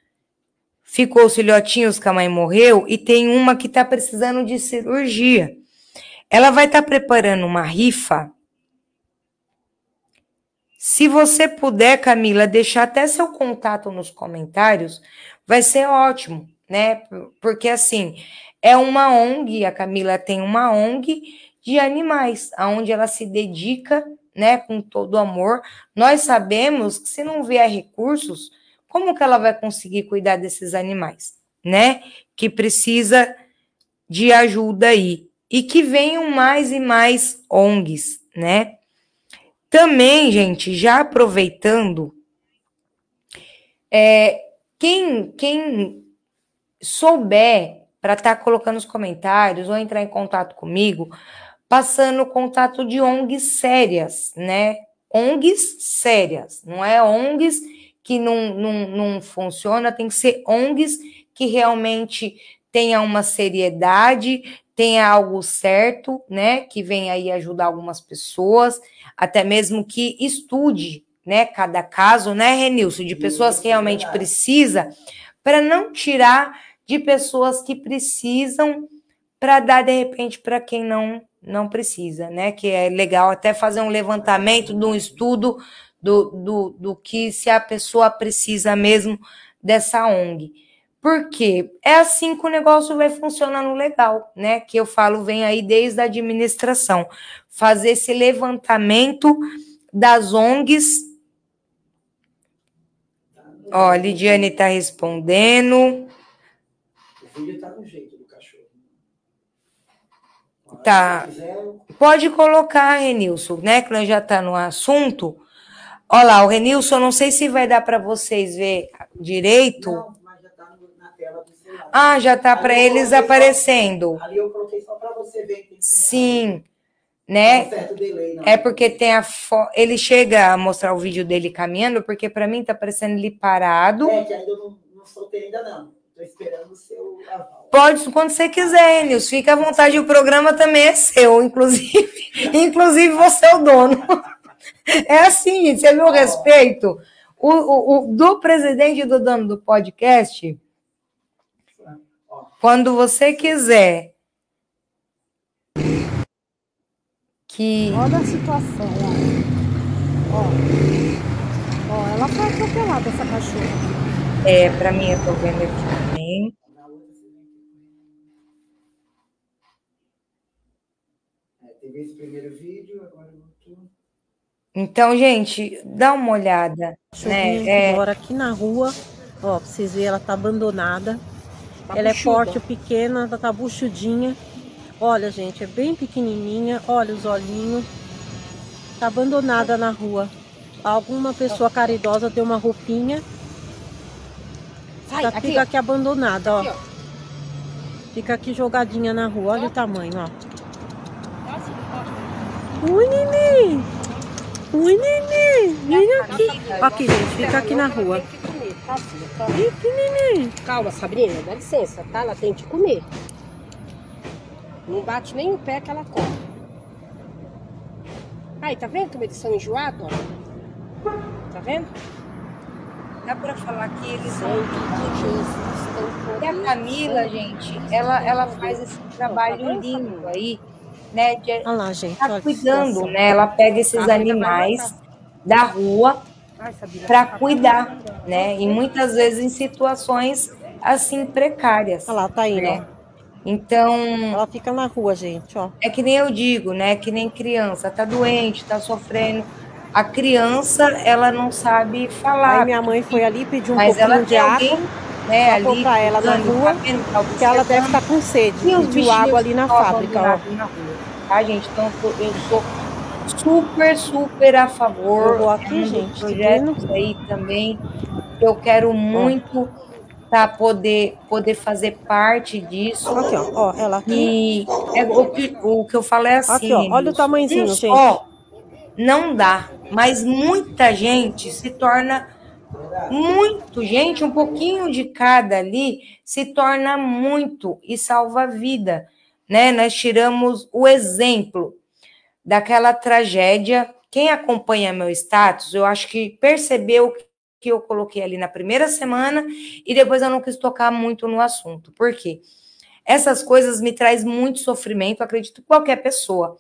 ficou os filhotinhos que a mãe morreu, e tem uma que está precisando de cirurgia. Ela vai estar tá preparando uma rifa. Se você puder, Camila, deixar até seu contato nos comentários, vai ser ótimo, né? Porque assim, é uma ONG, a Camila tem uma ONG de animais, aonde ela se dedica, né, com todo amor. Nós sabemos que se não vier recursos, como que ela vai conseguir cuidar desses animais, né? Que precisa de ajuda aí. E que venham mais e mais ONGs, né? Também, gente, já aproveitando, é, quem, quem souber para estar tá colocando os comentários ou entrar em contato comigo, passando contato de ONGs sérias, né? ONGs sérias, não é ONGs que não, não, não funciona, tem que ser ONGs que realmente tenha uma seriedade, tenha algo certo, né? Que venha aí ajudar algumas pessoas, até mesmo que estude, né? Cada caso, né, Renilson, de pessoas que realmente precisa, para não tirar de pessoas que precisam para dar de repente para quem não não precisa, né? Que é legal até fazer um levantamento de um estudo do, do, do que se a pessoa precisa mesmo dessa ONG. Porque é assim que o negócio vai funcionando legal, né? Que eu falo, vem aí desde a administração. Fazer esse levantamento das ONGs. Ó, a Lidiane está respondendo. O vídeo está no jeito. Tá. Pode colocar, Renilson, né? Que nós já está no assunto. Olha lá, o Renilson, não sei se vai dar para vocês ver direito. Não, mas já está na tela do celular. Ah, já está para eles aparecendo. Só, ali eu coloquei só para você ver. Sim. Né? Um delay, é porque tem a fo... ele chega a mostrar o vídeo dele caminhando, porque para mim tá parecendo ele parado. É, que ainda não, não soltei ainda não. Estou esperando o seu aval. Pode, quando você quiser, Nils. Fica à vontade, o programa também é seu, inclusive. inclusive, você é o dono. É assim, gente, você viu o respeito? O, o, o, do presidente e do dono do podcast. Quando você quiser. Que... Olha a situação, ó. Ó, ó ela tá atropelada, essa cachorra. É, para mim, eu tô vendo aqui também. É, teve esse primeiro vídeo, agora voltou. Então, gente, dá uma olhada. Né? É... Mora aqui na rua, ó, pra vocês verem, ela tá abandonada. Tá ela é forte, pequena, ela tá buchudinha. Olha, gente, é bem pequenininha. Olha os olhinhos. Tá abandonada na rua. Alguma pessoa caridosa deu uma roupinha Sai, aqui, fica aqui abandonada, ó. Fica aqui jogadinha na rua. Olha o tamanho, ó. Ui, neném. Ui, neném. Vem aqui. Aqui, gente. Fica aqui na rua. Neném. Calma, Sabrina. Dá licença, tá? Ela tem que comer. Não bate nem o pé que ela come. Aí, tá vendo como eles são enjoados, ó? Tá vendo? dá para falar que eles são E a Camila, gente, ela, ela faz esse trabalho lindo aí, né? De olha lá, gente, tá cuidando, né? Ela pega esses animais da rua para cuidar, né? E muitas vezes em situações assim precárias. Olha lá, tá aí, né? Então. Ela fica na rua, gente, ó. É que nem eu digo, né? Que nem criança, tá doente, tá sofrendo a criança ela não sabe falar. Aí minha mãe foi ali pedir um mas pouquinho de água né, ali, para ela na rua, porque ela deve estar com sede. E pediu água ali na fábrica. Ó. Na rua, tá, gente? Então eu sou super, super a favor. Eu vou aqui, é gente. Projetos aí também. Eu quero muito para poder poder fazer parte disso. Aqui, ó, ó ela aqui. E é, o, que, o que eu falo é assim. Aqui, ó, olha o tamanhozinho, gente. Ó, não dá. Mas muita gente se torna muito, gente, um pouquinho de cada ali se torna muito e salva a vida, né? Nós tiramos o exemplo daquela tragédia quem acompanha meu status, eu acho que percebeu que eu coloquei ali na primeira semana e depois eu não quis tocar muito no assunto. Por quê? Essas coisas me traz muito sofrimento, acredito qualquer pessoa.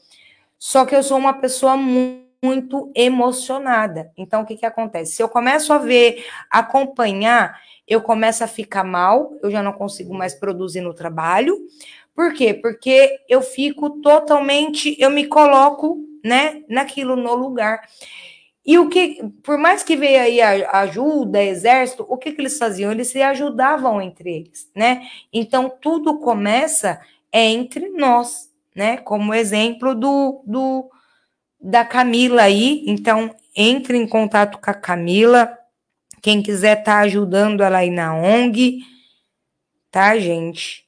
Só que eu sou uma pessoa muito emocionada. Então, o que, que acontece? Se eu começo a ver, acompanhar, eu começo a ficar mal, eu já não consigo mais produzir no trabalho. Por quê? Porque eu fico totalmente, eu me coloco, né, naquilo no lugar. E o que, por mais que veio aí a ajuda, exército, o que, que eles faziam? Eles se ajudavam entre eles, né? Então tudo começa entre nós, né? Como exemplo do, do da Camila aí. Então entre em contato com a Camila. Quem quiser estar tá ajudando ela aí na ONG, tá, gente?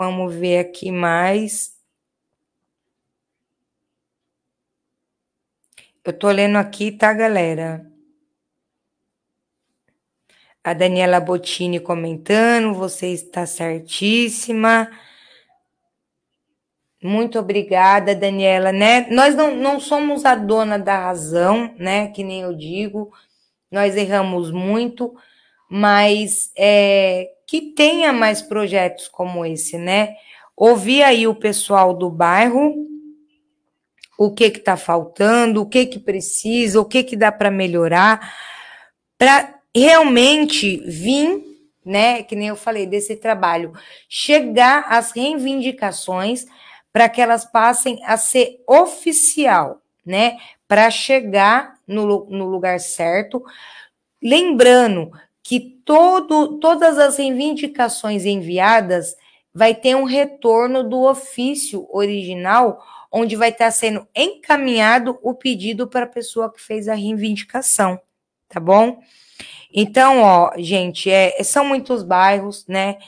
Vamos ver aqui mais. Eu tô lendo aqui, tá, galera? A Daniela Bottini comentando, você está certíssima. Muito obrigada, Daniela, né? Nós não, não somos a dona da razão, né? Que nem eu digo, nós erramos muito, mas é, que tenha mais projetos como esse, né? Ouvir aí o pessoal do bairro, o que está faltando, o que, que precisa, o que, que dá para melhorar, para realmente vir, né, que nem eu falei, desse trabalho, chegar às reivindicações para que elas passem a ser oficial, né, para chegar no, no lugar certo, lembrando que todo, todas as reivindicações enviadas vai ter um retorno do ofício original onde vai estar sendo encaminhado o pedido para a pessoa que fez a reivindicação, tá bom? Então, ó, gente, é, são muitos bairros, né?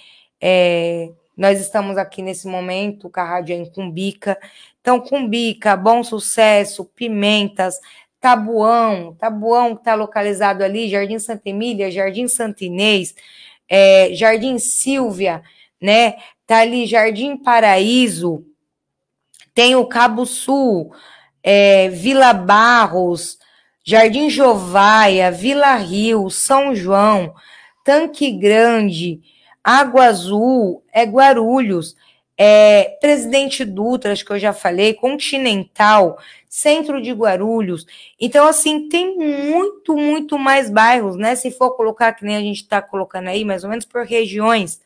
É, nós estamos aqui nesse momento com a Rádio em Cumbica. Então, Cumbica, Bom Sucesso, Pimentas, Tabuão, Tabuão que está localizado ali, Jardim Santa Emília, Jardim Santinês, é, Jardim Silvia, né? Tá ali Jardim Paraíso, tem o Cabo Sul, é, Vila Barros, Jardim Jovaia, Vila Rio, São João, Tanque Grande, Água Azul, é Guarulhos, é, Presidente acho que eu já falei, Continental, Centro de Guarulhos. Então, assim, tem muito, muito mais bairros, né? Se for colocar, que nem a gente está colocando aí, mais ou menos por regiões,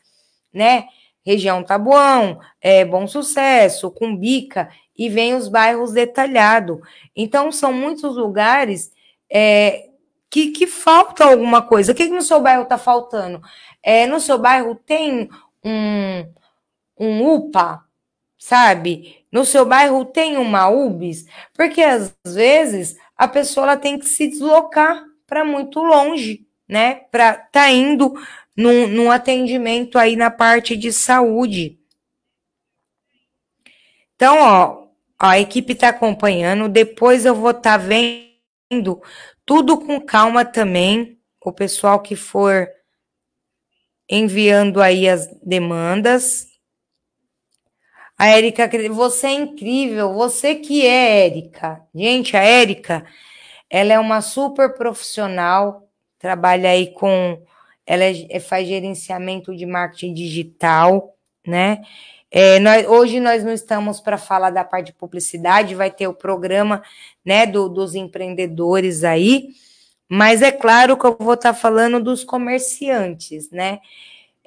né? região Tabuão, é, Bom Sucesso, Cumbica, e vem os bairros detalhados. Então, são muitos lugares é, que, que falta alguma coisa. O que, que no seu bairro está faltando? É, no seu bairro tem um, um UPA, sabe? No seu bairro tem uma UBS, porque às vezes a pessoa tem que se deslocar para muito longe, né? Para tá indo num, num atendimento aí na parte de saúde. Então, ó, a equipe está acompanhando. Depois eu vou estar tá vendo tudo com calma também. O pessoal que for enviando aí as demandas. A Érica, você é incrível, você que é Érica. Gente, a Érica, ela é uma super profissional, trabalha aí com ela é, é, faz gerenciamento de marketing digital, né? É, nós, hoje nós não estamos para falar da parte de publicidade, vai ter o programa né, do, dos empreendedores aí, mas é claro que eu vou estar tá falando dos comerciantes, né?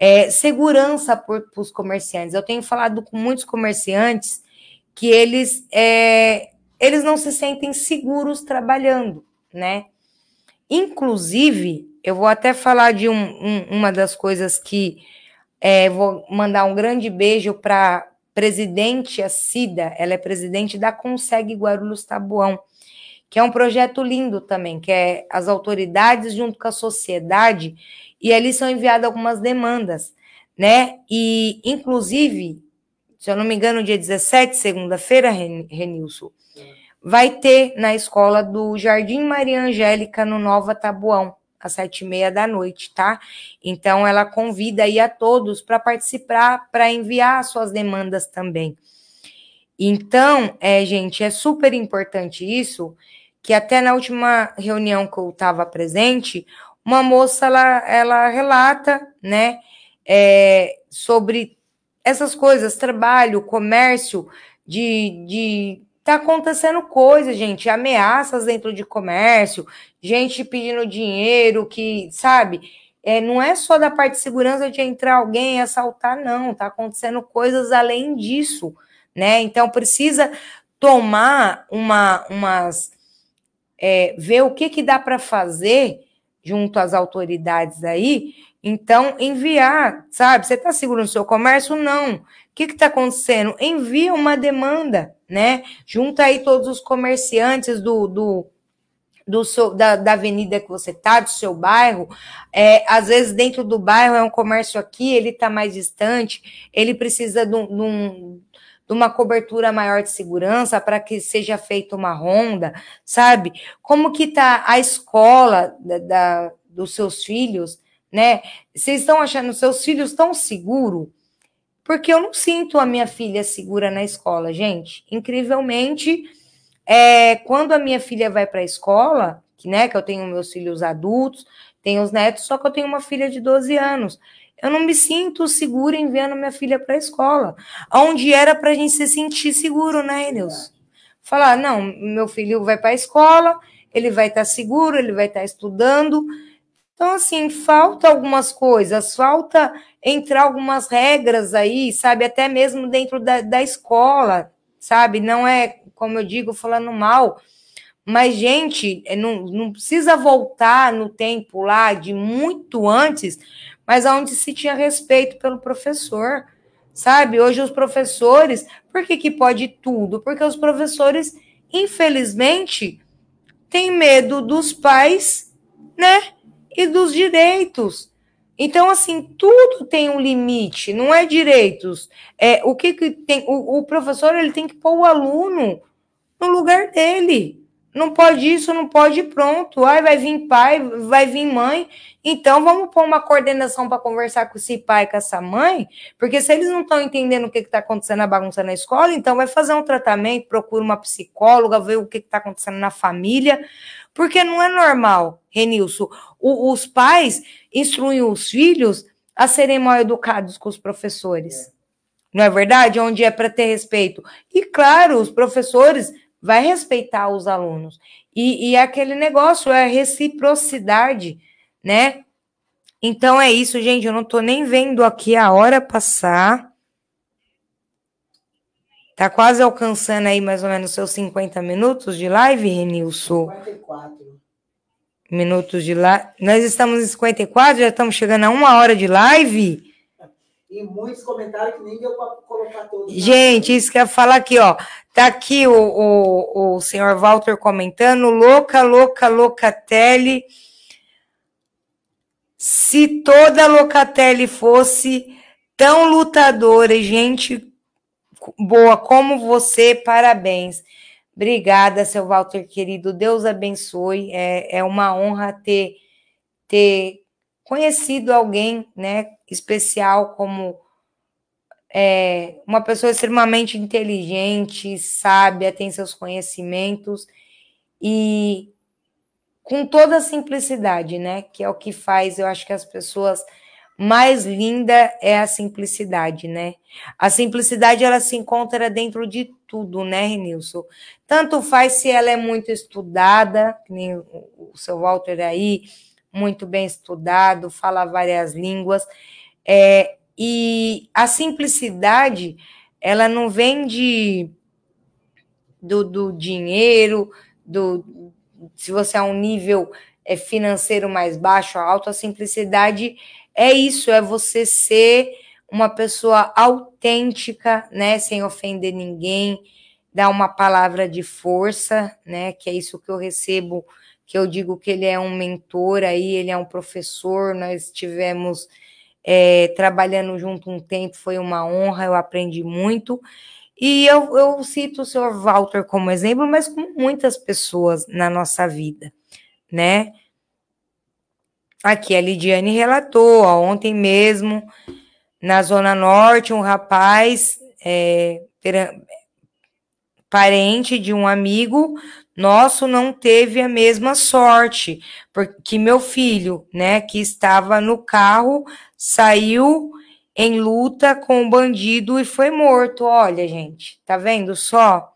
É, segurança para os comerciantes. Eu tenho falado com muitos comerciantes que eles, é, eles não se sentem seguros trabalhando, né? Inclusive, eu vou até falar de um, um, uma das coisas que é, vou mandar um grande beijo para presidente a Cida, ela é presidente da Consegue Guarulhos Tabuão, que é um projeto lindo também, que é as autoridades junto com a sociedade, e ali são enviadas algumas demandas, né? E, inclusive, se eu não me engano, dia 17, segunda-feira, Renilson, vai ter na escola do Jardim Maria Angélica, no Nova Tabuão às sete e meia da noite, tá? Então, ela convida aí a todos para participar, para enviar suas demandas também. Então, é, gente, é super importante isso, que até na última reunião que eu estava presente, uma moça, ela, ela relata, né, é, sobre essas coisas, trabalho, comércio, de, de tá acontecendo coisa, gente, ameaças dentro de comércio, gente pedindo dinheiro, que, sabe, é, não é só da parte de segurança de entrar alguém e assaltar, não, tá acontecendo coisas além disso, né? Então precisa tomar uma, umas, é, ver o que que dá para fazer junto às autoridades aí, então enviar, sabe? Você está seguro no seu comércio? Não. O que está acontecendo? Envia uma demanda, né? Junta aí todos os comerciantes do, do, do seu, da, da avenida que você tá, do seu bairro. É, às vezes, dentro do bairro é um comércio aqui, ele está mais distante, ele precisa de, um, de, um, de uma cobertura maior de segurança para que seja feita uma ronda, sabe? Como que tá a escola da, da dos seus filhos? né? Vocês estão achando seus filhos tão seguros? Porque eu não sinto a minha filha segura na escola, gente. Incrivelmente, é, quando a minha filha vai para a escola, que, né, que eu tenho meus filhos adultos, tenho os netos, só que eu tenho uma filha de 12 anos. Eu não me sinto segura enviando minha filha para a escola. Onde era para a gente se sentir seguro, né, Eneus? Falar, não, meu filho vai para a escola, ele vai estar tá seguro, ele vai estar tá estudando, então, assim, falta algumas coisas, falta entrar algumas regras aí, sabe? Até mesmo dentro da, da escola, sabe? Não é, como eu digo, falando mal, mas, gente, é, não, não precisa voltar no tempo lá de muito antes, mas onde se tinha respeito pelo professor, sabe? Hoje os professores, por que, que pode tudo? Porque os professores, infelizmente, têm medo dos pais, né? e dos direitos. Então, assim, tudo tem um limite, não é direitos. É o que, que tem. O, o professor ele tem que pôr o aluno no lugar dele. Não pode isso, não pode, pronto. Ai, vai vir pai, vai vir mãe. Então, vamos pôr uma coordenação para conversar com esse pai, com essa mãe, porque se eles não estão entendendo o que está acontecendo na bagunça na escola, então vai fazer um tratamento, procura uma psicóloga, ver o que está acontecendo na família, porque não é normal, Renilson. O, os pais instruem os filhos a serem mal educados com os professores. É. Não é verdade? Onde é para ter respeito. E, claro, os professores vai respeitar os alunos. E, e aquele negócio é reciprocidade, né? Então é isso, gente. Eu não tô nem vendo aqui a hora passar. Tá quase alcançando aí mais ou menos seus 50 minutos de live, Renilson? 54 minutos de live. Nós estamos em 54, já estamos chegando a uma hora de live. E muitos comentários que nem deu para colocar todos. Gente, isso que eu ia falar aqui, ó. Tá aqui o, o, o senhor Walter comentando, louca, louca, Locatelli. Se toda Locatelli fosse tão lutadora e gente boa como você, parabéns. Obrigada, seu Walter querido. Deus abençoe. É, é uma honra ter, ter conhecido alguém né, especial como é, uma pessoa extremamente inteligente, sábia, tem seus conhecimentos e com toda a simplicidade, né? Que é o que faz, eu acho que as pessoas mais linda é a simplicidade, né? A simplicidade ela se encontra dentro de tudo, né, Renilson? Tanto faz se ela é muito estudada, que nem o seu Walter aí, muito bem estudado, fala várias línguas, é, e a simplicidade, ela não vem de, do, do dinheiro, do, se você é um nível é, financeiro mais baixo alto, a simplicidade é isso, é você ser uma pessoa autêntica, né, sem ofender ninguém, dar uma palavra de força, né, que é isso que eu recebo, que eu digo que ele é um mentor aí, ele é um professor, nós tivemos é, trabalhando junto um tempo, foi uma honra, eu aprendi muito. E eu, eu cito o senhor Walter como exemplo, mas com muitas pessoas na nossa vida, né? Aqui a Lidiane relatou, ó, ontem mesmo, na Zona Norte, um rapaz é, parente de um amigo nosso não teve a mesma sorte, porque meu filho, né, que estava no carro, saiu em luta com o bandido e foi morto. Olha, gente, tá vendo só?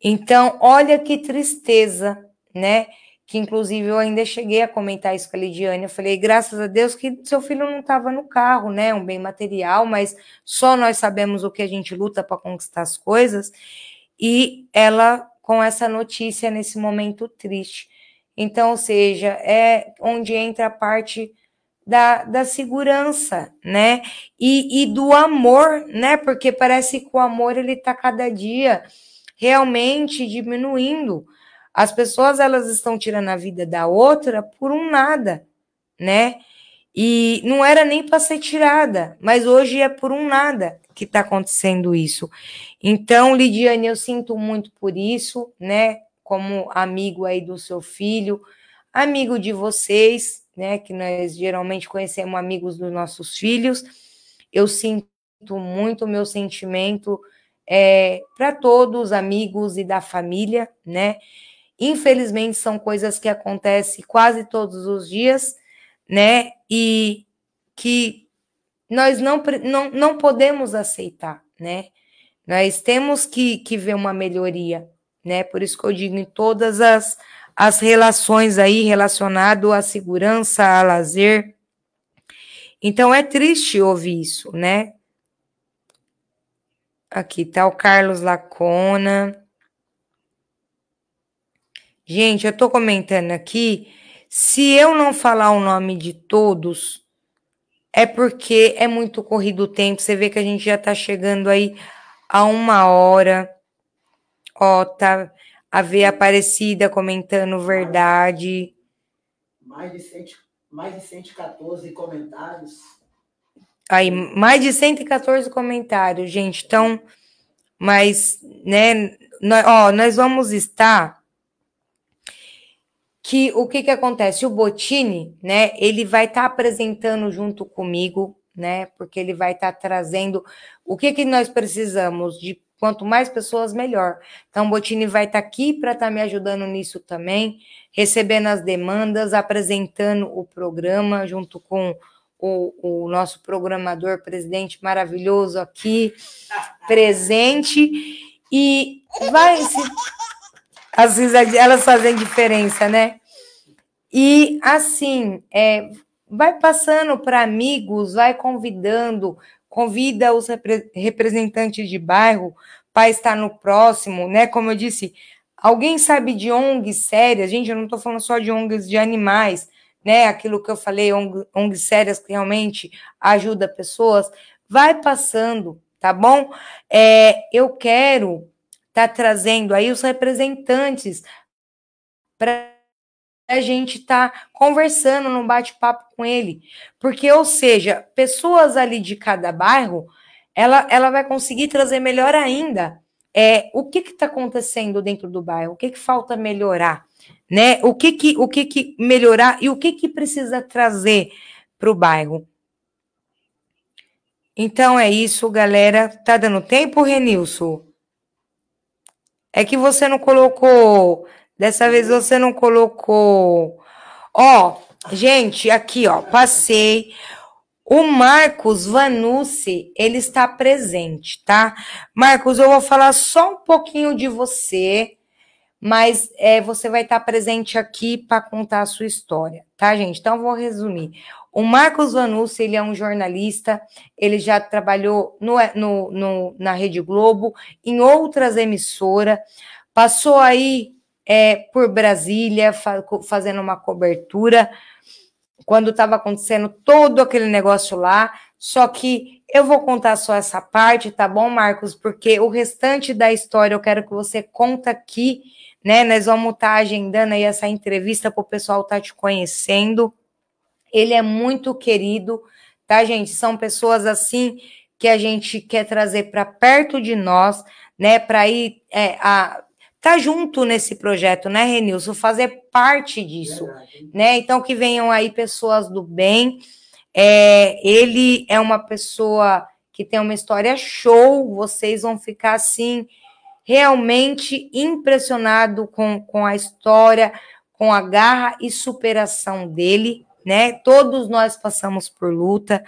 Então, olha que tristeza, né? Que inclusive eu ainda cheguei a comentar isso com a Lidiane. Eu falei, graças a Deus que seu filho não estava no carro, né? Um bem material, mas só nós sabemos o que a gente luta para conquistar as coisas. E ela com essa notícia nesse momento triste. Então, ou seja, é onde entra a parte da, da segurança, né? E, e do amor, né? Porque parece que o amor ele está cada dia realmente diminuindo. As pessoas elas estão tirando a vida da outra por um nada, né? E não era nem para ser tirada, mas hoje é por um nada que está acontecendo isso. Então, Lidiane, eu sinto muito por isso, né? Como amigo aí do seu filho, amigo de vocês, né? Que nós geralmente conhecemos amigos dos nossos filhos. Eu sinto muito o meu sentimento é, para todos os amigos e da família, né? Infelizmente, são coisas que acontecem quase todos os dias, né? E que nós não, não, não podemos aceitar, né? Nós temos que, que ver uma melhoria, né? Por isso que eu digo em todas as, as relações aí relacionado à segurança, a lazer. Então é triste ouvir isso, né? Aqui tá o Carlos Lacona. Gente, eu tô comentando aqui. Se eu não falar o nome de todos, é porque é muito corrido o tempo. Você vê que a gente já está chegando aí a uma hora. Ó, tá a ver Aparecida comentando verdade. Mais de, cento, mais de 114 comentários. Aí, mais de 114 comentários, gente. Então, mas, né, nós, ó, nós vamos estar que o que que acontece? O Botini, né, ele vai estar tá apresentando junto comigo, né, porque ele vai estar tá trazendo o que que nós precisamos de quanto mais pessoas melhor. Então o Botini vai estar tá aqui para estar tá me ajudando nisso também, recebendo as demandas, apresentando o programa junto com o, o nosso programador presidente maravilhoso aqui presente e vai se as risadas, elas fazem diferença, né? E assim, é, vai passando para amigos, vai convidando, convida os repre representantes de bairro para estar no próximo, né? Como eu disse, alguém sabe de ONGs sérias? Gente, eu não estou falando só de ONGs de animais, né? Aquilo que eu falei, ONG, ONGs sérias que realmente ajuda pessoas. Vai passando, tá bom? É, eu quero está trazendo aí os representantes para a gente estar tá conversando no bate-papo com ele. Porque, ou seja, pessoas ali de cada bairro, ela, ela vai conseguir trazer melhor ainda é, o que está acontecendo dentro do bairro, o que, que falta melhorar, né? O que, que, o que, que melhorar e o que, que precisa trazer para o bairro. Então é isso, galera. Tá dando tempo, Renilson? É que você não colocou. Dessa vez você não colocou. Ó, gente, aqui, ó, passei. O Marcos Vanucci, ele está presente, tá? Marcos, eu vou falar só um pouquinho de você, mas é, você vai estar presente aqui para contar a sua história, tá, gente? Então, eu vou resumir. O Marcos Vanucci, ele é um jornalista, ele já trabalhou no, no, no na Rede Globo, em outras emissoras, passou aí é, por Brasília, fa fazendo uma cobertura, quando estava acontecendo todo aquele negócio lá, só que eu vou contar só essa parte, tá bom, Marcos? Porque o restante da história eu quero que você conta aqui, né? Nós vamos estar tá agendando aí essa entrevista para o pessoal estar tá te conhecendo. Ele é muito querido, tá, gente? São pessoas assim que a gente quer trazer para perto de nós, né? Para ir é, a tá junto nesse projeto, né, Renilson? Fazer parte disso, Verdade. né? Então que venham aí pessoas do bem. É, ele é uma pessoa que tem uma história show. Vocês vão ficar assim realmente impressionado com, com a história, com a garra e superação dele, né? Todos nós passamos por luta.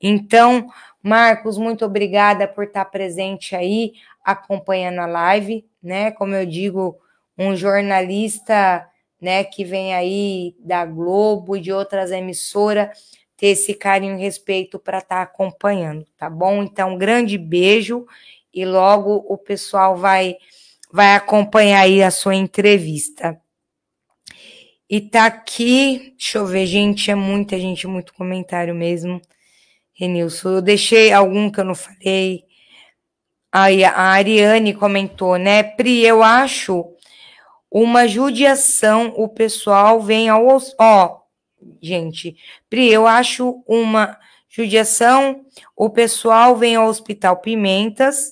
Então, Marcos, muito obrigada por estar presente aí, acompanhando a live, né? Como eu digo, um jornalista, né, que vem aí da Globo e de outras emissoras, ter esse carinho e respeito para estar acompanhando, tá bom? Então, um grande beijo e logo o pessoal vai vai acompanhar aí a sua entrevista. E tá aqui, deixa eu ver, gente, é muita gente, muito comentário mesmo. Renilson, eu deixei algum que eu não falei. Aí a Ariane comentou, né? Pri, eu acho uma judiação o pessoal vem ao. Ó, gente, Pri, eu acho uma judiação o pessoal vem ao Hospital Pimentas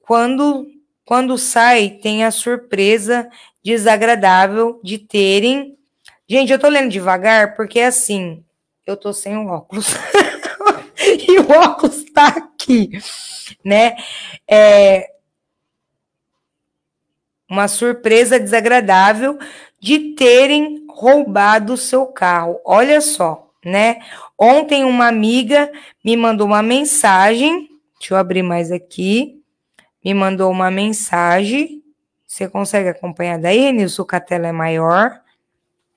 quando, quando sai, tem a surpresa desagradável de terem. Gente, eu tô lendo devagar porque assim, eu tô sem o óculos. e o óculos tá aqui, né? É uma surpresa desagradável de terem roubado o seu carro. Olha só, né? Ontem uma amiga me mandou uma mensagem, deixa eu abrir mais aqui me mandou uma mensagem. Você consegue acompanhar daí, Renilson? Que a tela é maior.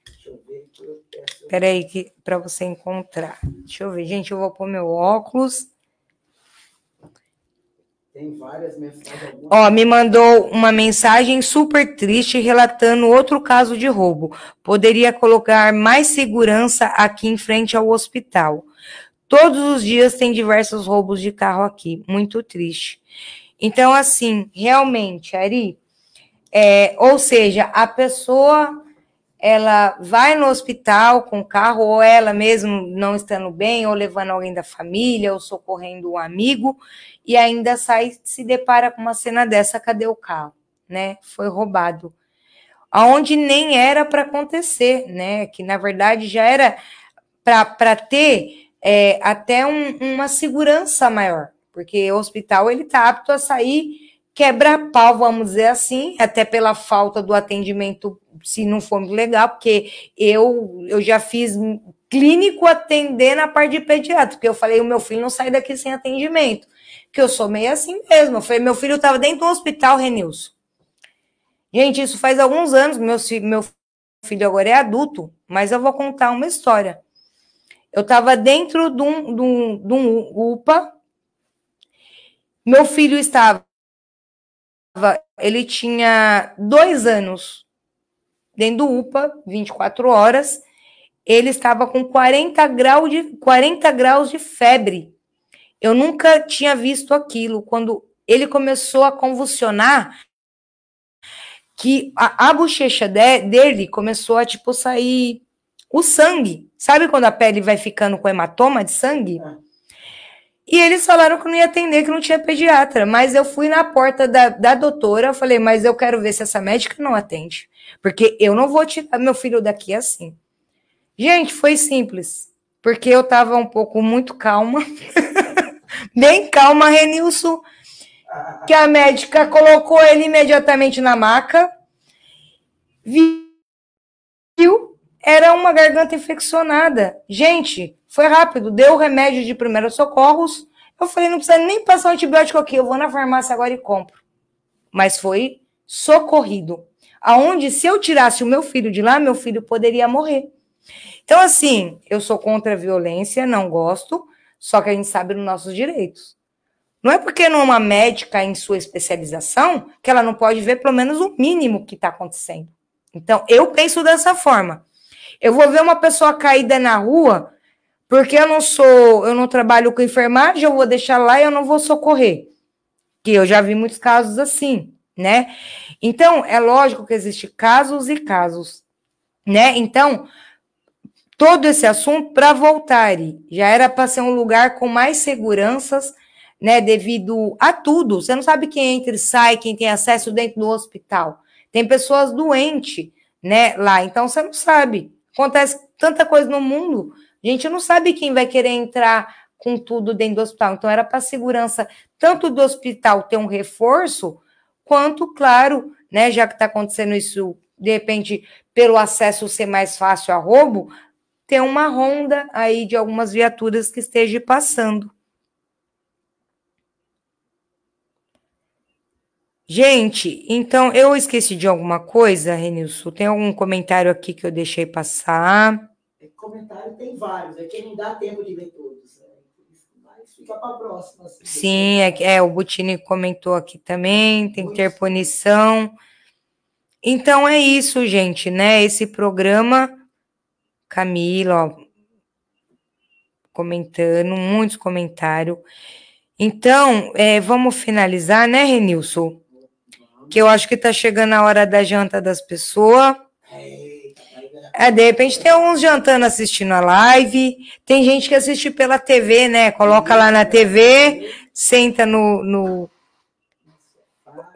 Deixa eu ver. Espera aí, para você encontrar. Deixa eu ver, gente, eu vou pôr meu óculos. Tem várias mensagens. Ó, me mandou uma mensagem super triste relatando outro caso de roubo. Poderia colocar mais segurança aqui em frente ao hospital. Todos os dias tem diversos roubos de carro aqui. Muito triste. Então, assim, realmente, Ari, é, ou seja, a pessoa ela vai no hospital com o carro, ou ela mesmo não estando bem, ou levando alguém da família, ou socorrendo um amigo, e ainda sai, se depara com uma cena dessa, cadê o carro? Né? Foi roubado. Aonde nem era para acontecer, né? Que na verdade já era para ter é, até um, uma segurança maior porque o hospital ele está apto a sair quebra-pau, vamos dizer assim, até pela falta do atendimento, se não for legal, porque eu, eu já fiz clínico atender na parte de pediatra, porque eu falei, o meu filho não sai daqui sem atendimento, que eu sou meio assim mesmo. Eu falei, meu filho estava dentro do hospital, Renilson. Gente, isso faz alguns anos, meu, meu filho agora é adulto, mas eu vou contar uma história. Eu estava dentro de um, de, um, de um UPA, meu filho estava, ele tinha dois anos dentro do UPA, 24 horas. Ele estava com 40 graus de, 40 graus de febre. Eu nunca tinha visto aquilo. Quando ele começou a convulsionar, que a, a bochecha de, dele começou a, tipo, sair o sangue. Sabe quando a pele vai ficando com hematoma de sangue? É. E eles falaram que não ia atender, que não tinha pediatra. Mas eu fui na porta da, da doutora, falei, mas eu quero ver se essa médica não atende. Porque eu não vou tirar meu filho daqui assim. Gente, foi simples. Porque eu tava um pouco muito calma. Bem calma, Renilson. Que a médica colocou ele imediatamente na maca. Viu? Era uma garganta infeccionada. Gente, foi rápido, deu o remédio de primeiros socorros. Eu falei, não precisa nem passar um antibiótico aqui, eu vou na farmácia agora e compro. Mas foi socorrido. Aonde, se eu tirasse o meu filho de lá, meu filho poderia morrer. Então, assim, eu sou contra a violência, não gosto, só que a gente sabe dos nossos direitos. Não é porque não é uma médica em sua especialização que ela não pode ver pelo menos o mínimo que está acontecendo. Então, eu penso dessa forma. Eu vou ver uma pessoa caída na rua, porque eu não sou, eu não trabalho com enfermagem, eu vou deixar lá e eu não vou socorrer. Que eu já vi muitos casos assim, né? Então, é lógico que existe casos e casos, né? Então, todo esse assunto para voltar, já era para ser um lugar com mais seguranças, né, devido a tudo. Você não sabe quem entra e sai, quem tem acesso dentro do hospital. Tem pessoas doentes, né, lá. Então você não sabe. Acontece tanta coisa no mundo gente não sabe quem vai querer entrar com tudo dentro do hospital. Então, era para a segurança tanto do hospital ter um reforço, quanto, claro, né, já que está acontecendo isso, de repente, pelo acesso ser mais fácil a roubo, ter uma ronda aí de algumas viaturas que esteja passando. Gente, então eu esqueci de alguma coisa, Renilson? Tem algum comentário aqui que eu deixei passar? Comentário tem vários, é que não dá tempo de ler todos. Né? Mas fica para a próxima. Assim, Sim, é, é, o Butini comentou aqui também, tem que ter punição. Então é isso, gente, né? Esse programa, Camila, ó, comentando, muitos comentários. Então, é, vamos finalizar, né, Renilson? que eu acho que está chegando a hora da janta das pessoas. É, de repente tem alguns jantando assistindo a live, tem gente que assiste pela TV, né? Coloca lá na TV, senta no, no...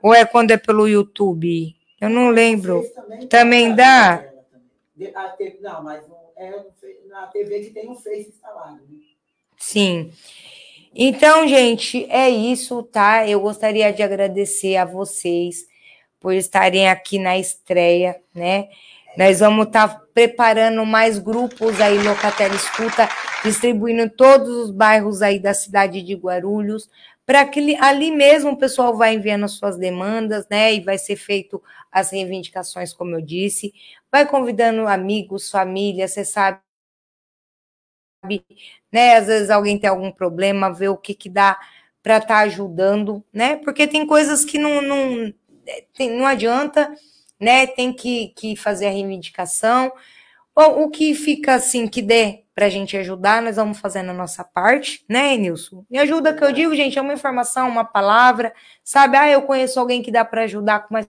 Ou é quando é pelo YouTube? Eu não lembro. Também dá? Não, mas é na TV que tem o Face instalado. Né? Sim. Então, gente, é isso, tá? Eu gostaria de agradecer a vocês por estarem aqui na estreia, né? Nós vamos estar tá preparando mais grupos aí, Locatel Escuta, distribuindo em todos os bairros aí da cidade de Guarulhos, para que ali mesmo o pessoal vai enviando suas demandas, né? E vai ser feito as reivindicações, como eu disse. Vai convidando amigos, família, você sabe né? Às vezes alguém tem algum problema, ver o que, que dá para estar tá ajudando, né? Porque tem coisas que não, não, tem, não adianta, né? Tem que, que fazer a reivindicação. Ou o que fica assim, que der para a gente ajudar, nós vamos fazendo a nossa parte, né, Nilson? Me ajuda que eu digo, gente, é uma informação, uma palavra, sabe? Ah, eu conheço alguém que dá para ajudar com mais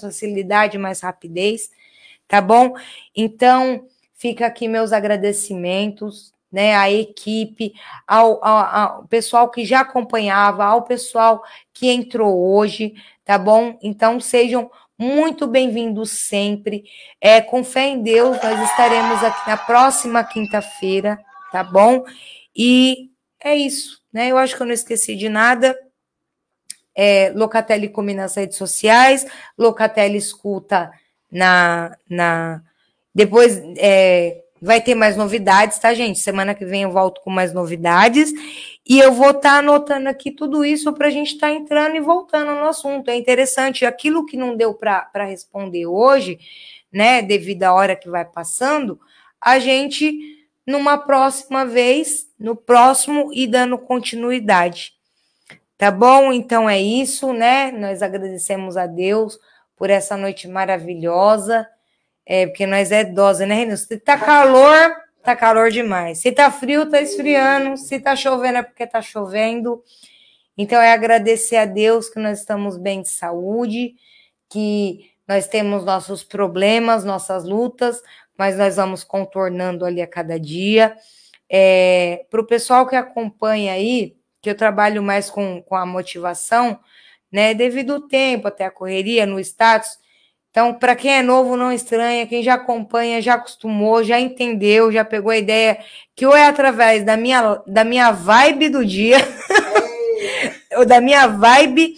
facilidade, mais rapidez, tá bom? Então, fica aqui meus agradecimentos, né, a equipe, ao, ao, ao, pessoal que já acompanhava, ao pessoal que entrou hoje, tá bom? Então sejam muito bem-vindos sempre. É, com fé em Deus, nós estaremos aqui na próxima quinta-feira, tá bom? E é isso, né? Eu acho que eu não esqueci de nada. É, Locatelli come nas redes sociais, Locatelli escuta na. na depois. É, Vai ter mais novidades, tá, gente? Semana que vem eu volto com mais novidades. E eu vou estar tá anotando aqui tudo isso para a gente estar tá entrando e voltando no assunto. É interessante, aquilo que não deu para responder hoje, né, devido à hora que vai passando, a gente, numa próxima vez, no próximo, e dando continuidade. Tá bom? Então é isso, né? Nós agradecemos a Deus por essa noite maravilhosa. É, porque nós é dose, né, Renilson? Se tá calor, tá calor demais. Se tá frio, tá esfriando. Se tá chovendo, é porque tá chovendo. Então, é agradecer a Deus que nós estamos bem de saúde, que nós temos nossos problemas, nossas lutas, mas nós vamos contornando ali a cada dia. É, Para o pessoal que acompanha aí, que eu trabalho mais com, com a motivação, né, devido ao tempo, até a correria, no status, então, para quem é novo, não estranha, quem já acompanha, já acostumou, já entendeu, já pegou a ideia que ou é através da minha, da minha vibe do dia, ou da minha vibe,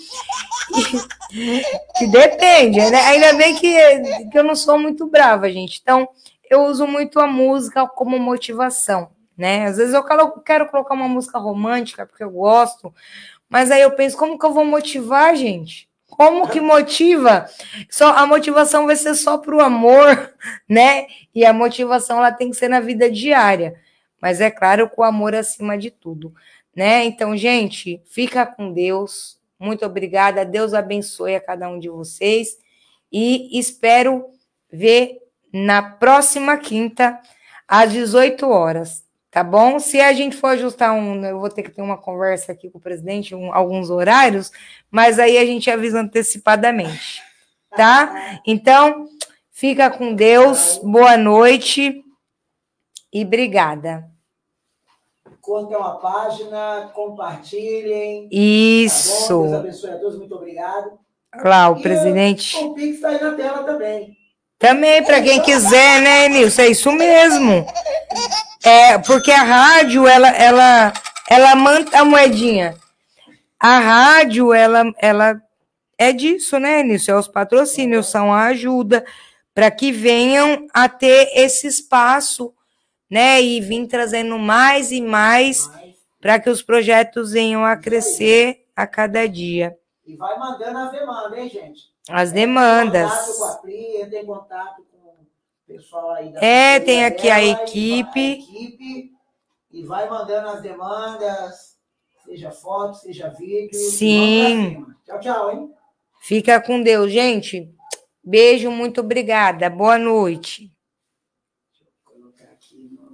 que depende, né? Ainda bem que, que eu não sou muito brava, gente. Então, eu uso muito a música como motivação, né? Às vezes eu quero colocar uma música romântica, porque eu gosto, mas aí eu penso, como que eu vou motivar, gente? Como que motiva? Só a motivação vai ser só para o amor, né? E a motivação ela tem que ser na vida diária. Mas é claro, com o amor acima de tudo, né? Então, gente, fica com Deus. Muito obrigada. Deus abençoe a cada um de vocês e espero ver na próxima quinta às 18 horas. Tá bom? Se a gente for ajustar um, eu vou ter que ter uma conversa aqui com o presidente, um, alguns horários, mas aí a gente avisa antecipadamente, tá? Então, fica com Deus, boa noite e obrigada. Curtam a página, compartilhem. Isso. Tá Deus abençoe a todos, muito obrigado. Lá, o e presidente. O Pix está aí na tela também. Também, para quem quiser, né, Nilson? É isso mesmo. É, porque a rádio, ela, ela, ela manda a moedinha. A rádio, ela, ela, é disso, né, Nisso? É os patrocínios, são a ajuda para que venham a ter esse espaço, né, e vir trazendo mais e mais para que os projetos venham a crescer a cada dia. E vai mandando as demandas, hein, gente? As demandas. Entre em contato com a Pri, entre em contato pessoal aí da É, tem aqui a dela, equipe. E vai, a equipe. E vai mandando as demandas, seja foto, seja vídeo. Sim. Tchau, tchau, hein? Fica com Deus, gente. Beijo, muito obrigada. Boa noite. Colocar aqui no-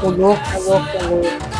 Colou, colou, colou.